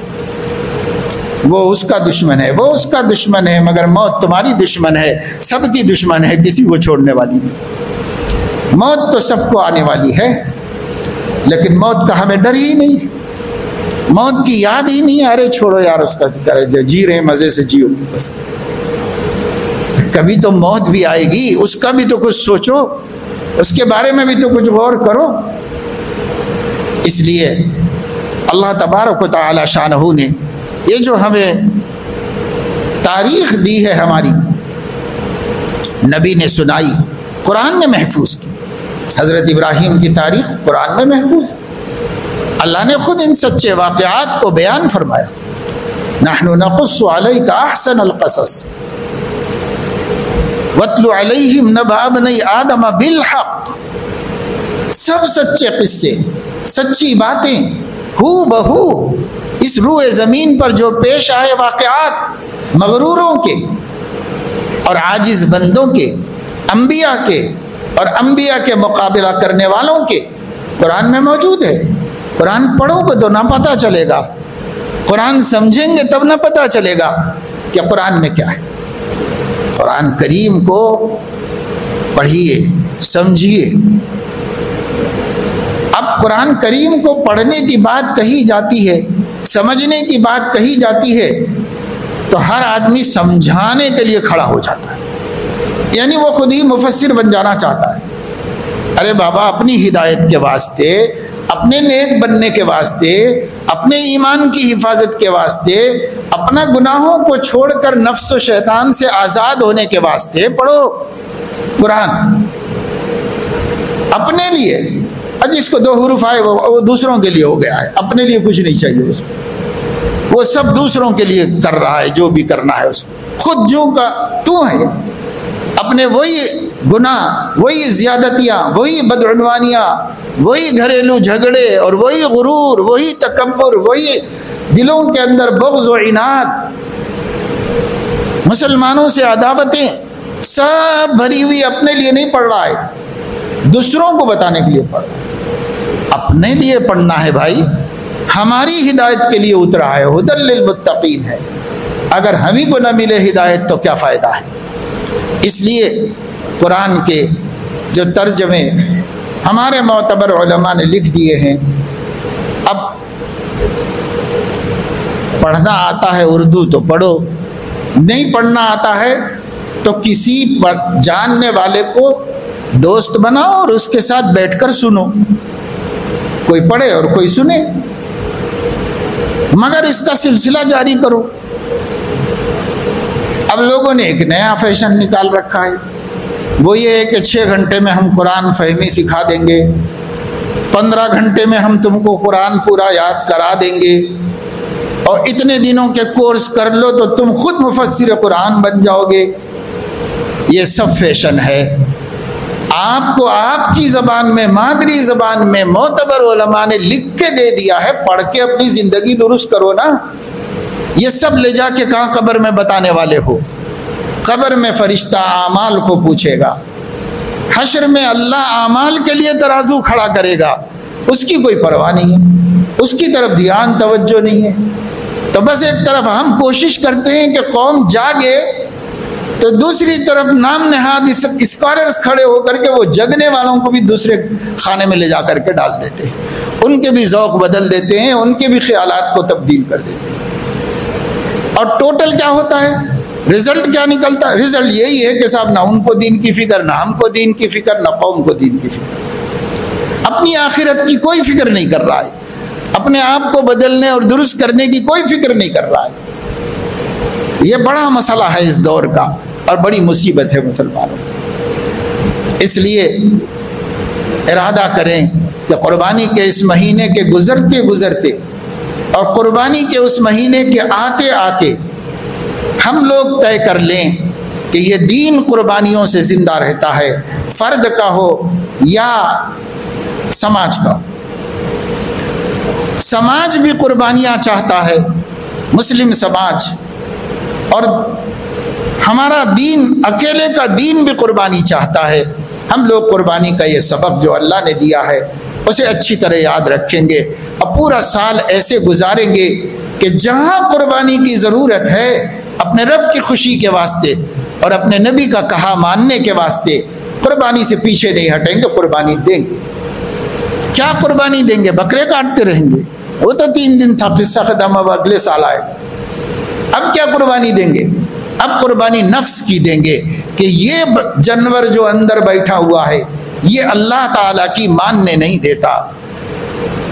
وہ اس کا دشمن ہے، وہ اس کا دشمن ہے، مگر موت تمہاری دشمن ہے۔ سب کی دشمن ہے، کسی کو چھوڑنے والی نہیں۔ موت تو سب کو آنے والی ہے، لیکن موت کا ہمیں ڈر ہی نہیں۔ موت کی یاد ہی نہیں، ارے چھوڑو یار، اس کا جو جی رہے مزے سے جیو۔ بس کبھی تو موت بھی آئے گی، اس کا بھی تو کچھ سوچو، اس کے بارے میں بھی تو کچھ غور کرو۔ اس لیے اللہ تبارک و تعالی شاہ نے یہ جو ہمیں تاریخ دی ہے ہماری، نبی نے سنائی، قرآن نے محفوظ کی۔ حضرت ابراہیم کی تاریخ قرآن میں محفوظ ہے۔ اللہ نے خود ان سچے واقعات کو بیان فرمایا۔ نحن نقص علیک احسن القصص۔ وطل علیہم نبع بنی آدم بالحق۔ سب سچے قصے، سچی باتیں، ہو بہو۔ اس روئے زمین پر جو پیش آئے واقعات مغروروں کے اور عاجز بندوں کے، انبیاء کے اور انبیاء کے مقابلہ کرنے والوں کے، قرآن میں موجود ہے۔ قرآن پڑھو گے تو نہ پتہ چلے گا۔ قرآن سمجھیں گے تب نہ پتہ چلے گا کہ قرآن میں کیا ہے۔ قرآن کریم کو پڑھیے، سمجھیے۔ اب قرآن کریم کو پڑھنے کی بات کہی جاتی ہے، سمجھنے کی بات کہی جاتی ہے، تو ہر آدمی سمجھانے کے لیے کھڑا ہو جاتا ہے۔ یعنی وہ خود ہی مفسر بن جانا چاہتا ہے۔ ارے بابا، اپنی ہدایت کے واسطے اپنے نیک بننے کے واسطے، اپنے ایمان کی حفاظت کے واسطے، اپنا گناہوں کو چھوڑ کر نفس و شیطان سے آزاد ہونے کے واسطے پڑھو قرآن۔ اپنے لیے جس کو دو حروف آئے، وہ دوسروں کے لیے ہو گیا ہے۔ اپنے لیے کچھ نہیں چاہیے اس کو۔ وہ سب دوسروں کے لیے کر رہا ہے، جو بھی کرنا ہے اس کو۔ خود جو کا تو ہے، اپنے وہی گناہ، وہی زیادتیاں، وہی بدعنوانیاں، وہی گھریلو جھگڑے اور وہی غرور، وہی تکبر، وہی دلوں کے اندر بغض و عناد۔ مسلمانوں سے عداوتیں سب بھری ہوئی اپنے لیے نہیں پڑھ رہا ہے، دوسروں کو بتانے کے لیے پڑھ رہا ہے۔ اپنے لیے پڑھنا ہے بھائی، ہماری ہدایت کے لیے اترا ہے حدل للمتقین ہے۔ اگر ہمیں کو نہ ملے ہدایت تو کیا فائدہ ہے؟ اس لیے قرآن کے جو ترجمے ہمارے معتبر علماء نے لکھ دیے ہیں۔ اب پڑھنا آتا ہے اردو تو پڑھو، نہیں پڑھنا آتا ہے تو کسی جاننے والے کو دوست بناؤ اور اس کے ساتھ بیٹھ کر سنو۔ کوئی پڑھے اور کوئی سنے۔ مگر اس کا سلسلہ جاری کرو۔ اب لوگوں نے ایک نیا فیشن نکال رکھا ہے۔ وہ یہ ہے کہ چھ گھنٹے میں ہم قرآن فہمی سکھا دیں گے، پندرہ گھنٹے میں ہم تم کو قرآن پورا یاد کرا دیں گے۔ اور اتنے دنوں کے کورس کر لو تو تم خود مفسر قرآن بن جاؤ گے۔ یہ سب فیشن ہے۔ آپ کو آپ کی زبان میں، مادری زبان میں معتبر علماء نے لکھ کے دے دیا ہے، پڑھ کے اپنی زندگی درست کرو نا۔ یہ سب لے جا کے کہاں قبر میں بتانے والے ہو؟ قبر میں فرشتہ اعمال کو پوچھے گا۔ حشر میں اللہ اعمال کے لیے ترازو کھڑا کرے گا۔ اس کی کوئی پرواہ نہیں ہے۔ اس کی طرف دھیان، توجہ نہیں ہے۔ تو بس ایک طرف ہم کوشش کرتے ہیں کہ قوم جاگے، تو دوسری طرف نام نہاد اسکالرس کھڑے ہو کر کے وہ جگنے والوں کو بھی دوسرے خانے میں لے جا کر کے ڈال دیتے ہیں۔ ان کے بھی ذوق بدل دیتے ہیں، ان کے بھی خیالات کو تبدیل کر دیتے ہیں۔ اور ٹوٹل کیا ہوتا ہے؟ رزلٹ کیا نکلتا ہے؟ رزلٹ یہی ہے کہ صاحب، نہ ان کو دین کی فکر، نہ ہم کو دین کی فکر، نہ قوم کو دین کی فکر۔ اپنی آخرت کی کوئی فکر نہیں کر رہا ہے۔ اپنے آپ کو بدلنے اور درست کرنے کی کوئی فکر نہیں کر رہا ہے۔ یہ بڑا مسئلہ ہے اس دور کا اور بڑی مصیبت ہے مسلمانوں اس لیے ارادہ کریں کہ قربانی کے اس مہینے کے گزرتے گزرتے اور قربانی کے اس مہینے کے آتے آتے ہم لوگ طے کر لیں کہ یہ دین قربانیوں سے زندہ رہتا ہے، فرد کا ہو یا سماج کا۔ سماج بھی قربانیاں چاہتا ہے، مسلم سماج۔ اور ہمارا دین، اکیلے کا دین بھی قربانی چاہتا ہے۔ ہم لوگ قربانی کا یہ سبب جو اللہ نے دیا ہے، اسے اچھی طرح یاد رکھیں گے۔ اور پورا سال ایسے گزاریں گے کہ جہاں قربانی کی ضرورت ہے اپنے رب کی خوشی کے واسطے اور اپنے نبی کا کہا ماننے کے واسطے قربانی سے پیچھے نہیں ہٹیں گے، قربانی دیں گے۔ کیا قربانی دیں گے؟ بکرے کاٹتے رہیں گے۔ وہ تو تین دن تھا، قصہ ختم اب اگلے سال آئے۔ اب کیا قربانی دیں گے؟ اب قربانی نفس کی دیں گے کہ یہ جانور جو اندر بیٹھا ہوا ہے، یہ اللہ تعالی کی ماننے نہیں دیتا۔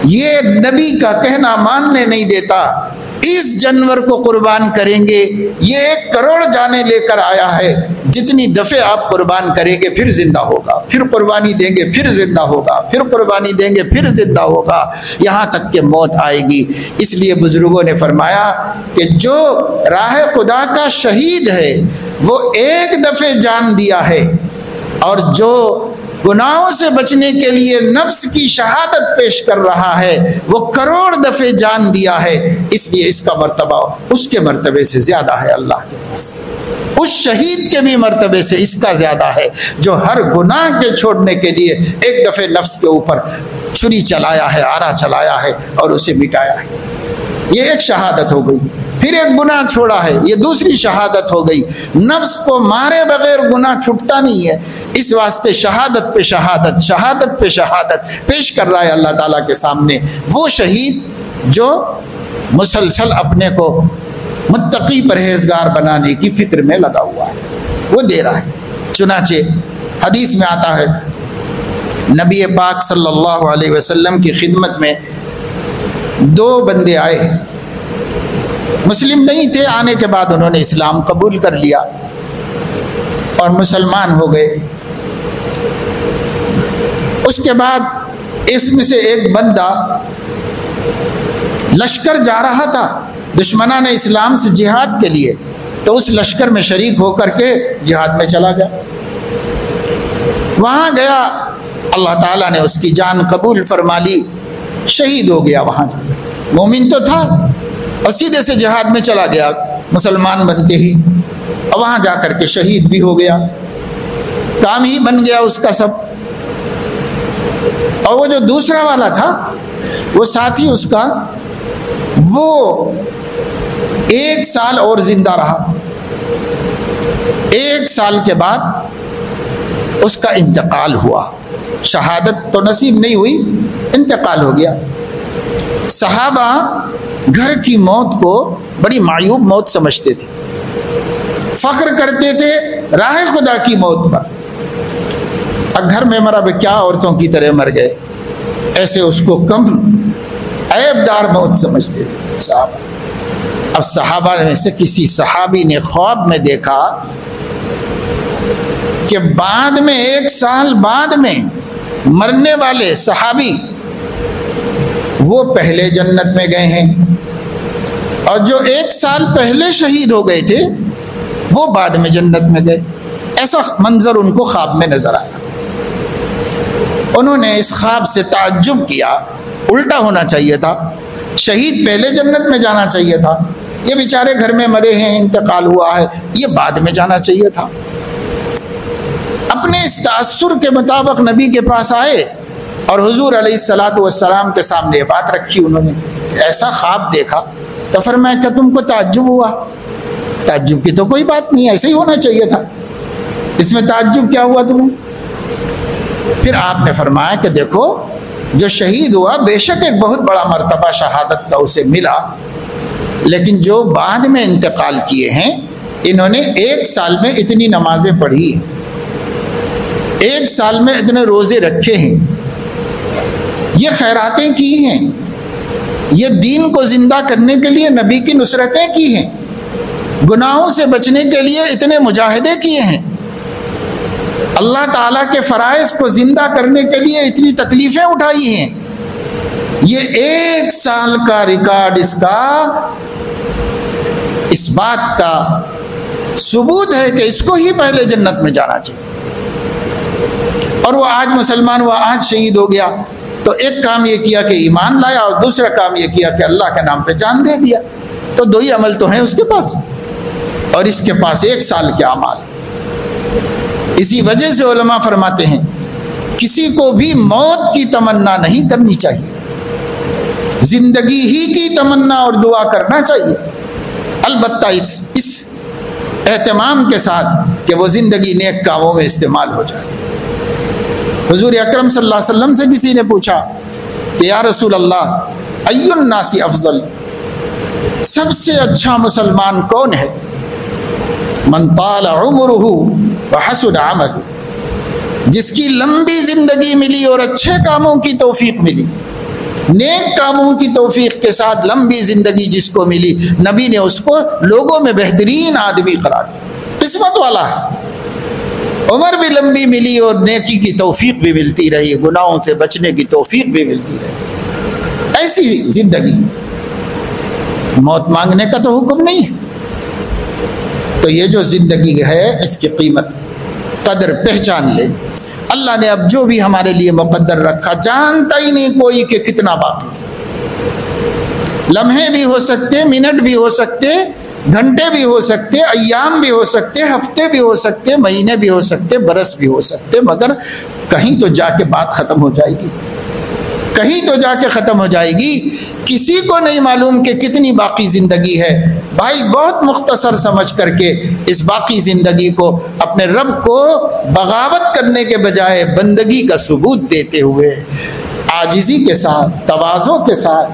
یہ نبی کا کہنا ماننے نہیں دیتا۔ اس جانور کو قربان کریں گے، یہ ایک کروڑ جانے لے کر آیا ہے۔ جتنی دفعہ آپ قربان کریں گے، پھر زندہ ہوگا۔ پھر قربانی دیں گے، پھر زندہ ہوگا۔ پھر قربانی دیں گے، پھر زندہ ہوگا۔ یہاں تک کہ موت آئے گی۔ اس لیے بزرگوں نے فرمایا کہ جو راہ خدا کا شہید ہے، وہ ایک دفعہ جان دیا ہے۔ اور جو گناہوں سے بچنے کے لیے نفس کی شہادت پیش کر رہا ہے۔ وہ کروڑ دفعے جان دیا ہے۔ اس لیے اس کا مرتبہ اس کے مرتبے سے زیادہ ہے اللہ کے پاس۔ اس شہید کے بھی مرتبے سے اس کا زیادہ ہے۔ جو ہر گناہ کے چھوڑنے کے لیے ایک دفعہ نفس کے اوپر چھری چلایا ہے، آرا چلایا ہے اور اسے مٹایا ہے۔ یہ ایک شہادت ہو گئی۔ پھر ایک گناہ چھوڑا ہے، یہ دوسری شہادت ہو گئی۔ نفس کو مارے بغیر گناہ چھٹتا نہیں ہے۔ اس واسطے شہادت پہ شہادت شہادت پہ شہادت پیش کر رہا ہے اللہ تعالیٰ کے سامنے۔ وہ شہید جو مسلسل اپنے کو متقی پرہیزگار بنانے کی فکر میں لگا ہوا ہے، وہ دے رہا ہے۔ چنانچہ حدیث میں آتا ہے، نبی پاک صلی اللہ علیہ وسلم کی خدمت میں دو بندے آئے۔ مسلم نہیں تھے، آنے کے بعد انہوں نے اسلام قبول کر لیا اور مسلمان ہو گئے۔ اس کے بعد اس میں سے ایک بندہ لشکر جا رہا تھا، دشمنان اسلام سے جہاد کے لیے۔ تو اس لشکر میں شریک ہو کر کے جہاد میں چلا گیا۔ وہاں گیا، اللہ تعالیٰ نے اس کی جان قبول فرما لی، شہید ہو گیا وہاں۔ مومن تو تھا اور سیدھے سے جہاد میں چلا گیا۔ مسلمان بنتے ہی۔ اور وہاں جا کر کے شہید بھی ہو گیا۔ کام ہی بن گیا اس کا سب۔ اور وہ جو دوسرا والا تھا، وہ ساتھی اس کا، وہ ایک سال اور زندہ رہا۔ ایک سال کے بعد اس کا انتقال ہوا۔ شہادت تو نصیب نہیں ہوئی، انتقال ہو گیا۔ صحابہ گھر کی موت کو بڑی معیوب موت سمجھتے تھے۔ فخر کرتے تھے راہ خدا کی موت پر۔ اب گھر میں مرا کیا عورتوں کی طرح مر گئے۔ ایسے اس کو کم عیب دار موت سمجھتے تھے۔ صحابہ اب صحابہ میں سے کسی صحابی نے خواب میں دیکھا کہ بعد میں، ایک سال بعد میں مرنے والے صحابی وہ پہلے جنت میں گئے ہیں۔ اور جو ایک سال پہلے شہید ہو گئے تھے، وہ بعد میں جنت میں گئے۔ ایسا منظر ان کو خواب میں نظر آیا۔ انہوں نے اس خواب سے تعجب کیا۔ الٹا ہونا چاہیے تھا۔ شہید پہلے جنت میں جانا چاہیے تھا۔ یہ بیچارے گھر میں مرے ہیں، انتقال ہوا ہے۔ یہ بعد میں جانا چاہیے تھا۔ اپنے اس تأثر کے مطابق نبی کے پاس آئے اور حضور علیہ السلاۃ والسلام کے سامنے یہ بات رکھی انہوں نے۔ ایسا خواب دیکھا۔ تو فرمایا کہ تم کو تعجب ہوا۔ تعجب کی تو کوئی بات نہیں، ایسے ہی ہونا چاہیے تھا۔ اس میں تعجب کیا ہوا تمہیں؟ پھر آپ نے فرمایا کہ دیکھو، جو شہید ہوا، بے شک ایک بہت بڑا مرتبہ شہادت کا اسے ملا۔ لیکن جو بعد میں انتقال کیے ہیں، انہوں نے ایک سال میں اتنی نمازیں پڑھی ہیں۔ ایک سال میں اتنے روزے رکھے ہیں۔ یہ خیراتیں کی ہیں۔ یہ دین کو زندہ کرنے کے لیے نبی کی نصرتیں کی ہیں۔ گناہوں سے بچنے کے لیے اتنے مجاہدے کیے ہیں۔ اللہ تعالیٰ کے فرائض کو زندہ کرنے کے لیے اتنی تکلیفیں اٹھائی ہیں۔ یہ ایک سال کا ریکارڈ اس کا، اس بات کا ثبوت ہے کہ اس کو ہی پہلے جنت میں جانا چاہیے۔ اور وہ آج مسلمان ہوا آج شہید ہو گیا۔ تو ایک کام یہ کیا کہ ایمان لایا اور دوسرا کام یہ کیا کہ اللہ کے نام پہ جان دے دیا۔ تو دو ہی عمل تو ہیں اس کے پاس۔ اور اس کے پاس ایک سال کے اعمال۔ اسی وجہ سے علماء فرماتے ہیں، کسی کو بھی موت کی تمنا نہیں کرنی چاہیے۔ زندگی ہی کی تمنا اور دعا کرنا چاہیے۔ البتہ اس اس اہتمام کے ساتھ کہ وہ زندگی نیک کاموں میں استعمال ہو جائے۔ حضور اکرم صلی اللہ علیہ وسلم سے کسی نے پوچھا کہ یا رسول اللہ ای الناسی افضل؟ سب سے اچھا مسلمان کون ہے؟ من طال عمرہ وحسن عمل جس کی لمبی زندگی ملی اور اچھے کاموں کی توفیق ملی۔ نیک کاموں کی توفیق کے ساتھ لمبی زندگی جس کو ملی، نبی نے اس کو لوگوں میں بہترین آدمی قرار دیا۔ قسمت والا ہے۔ عمر بھی لمبی ملی اور نیکی کی توفیق بھی ملتی رہی، گناہوں سے بچنے کی توفیق بھی ملتی رہی۔ ایسی زندگی۔ موت مانگنے کا تو حکم نہیں۔ ہے تو یہ جو زندگی ہے، اس کی قیمت قدر پہچان لے۔ اللہ نے اب جو بھی ہمارے لیے مقدر رکھا، جانتا ہی نہیں کوئی کہ کتنا باقی۔ لمحے بھی ہو سکتے، منٹ بھی ہو سکتے گھنٹے بھی ہو سکتے، ایام بھی ہو سکتے، ہفتے بھی ہو سکتے، مہینے بھی ہو سکتے، برس بھی ہو سکتے، مگر کہیں تو جا کے بات ختم ہو جائے گی۔ کہیں تو جا کے ختم ہو جائے گی۔ کسی کو نہیں معلوم کہ کتنی باقی زندگی ہے۔ بھائی، بہت مختصر سمجھ کر کے اس باقی زندگی کو، اپنے رب کو بغاوت کرنے کے بجائے بندگی کا ثبوت دیتے ہوئے آجزی کے ساتھ توازوں کے ساتھ،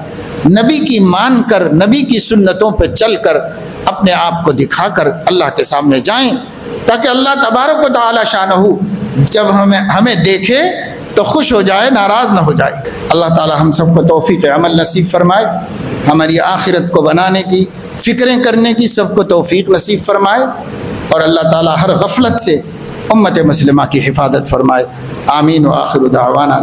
نبی کی مان کر، نبی کی سنتوں پہ چل کر اپنے آپ کو دکھا کر اللہ کے سامنے جائیں تاکہ اللہ تبارک و تعالی شانہ جب ہمیں ہمیں دیکھے تو خوش ہو جائے، ناراض نہ ہو جائے۔ اللہ تعالی ہم سب کو توفیق عمل نصیب فرمائے۔ ہماری آخرت کو بنانے کی، فکریں کرنے کی سب کو توفیق نصیب فرمائے۔ اور اللہ تعالی ہر غفلت سے امت مسلمہ کی حفاظت فرمائے۔ آمین و آخر دعوانا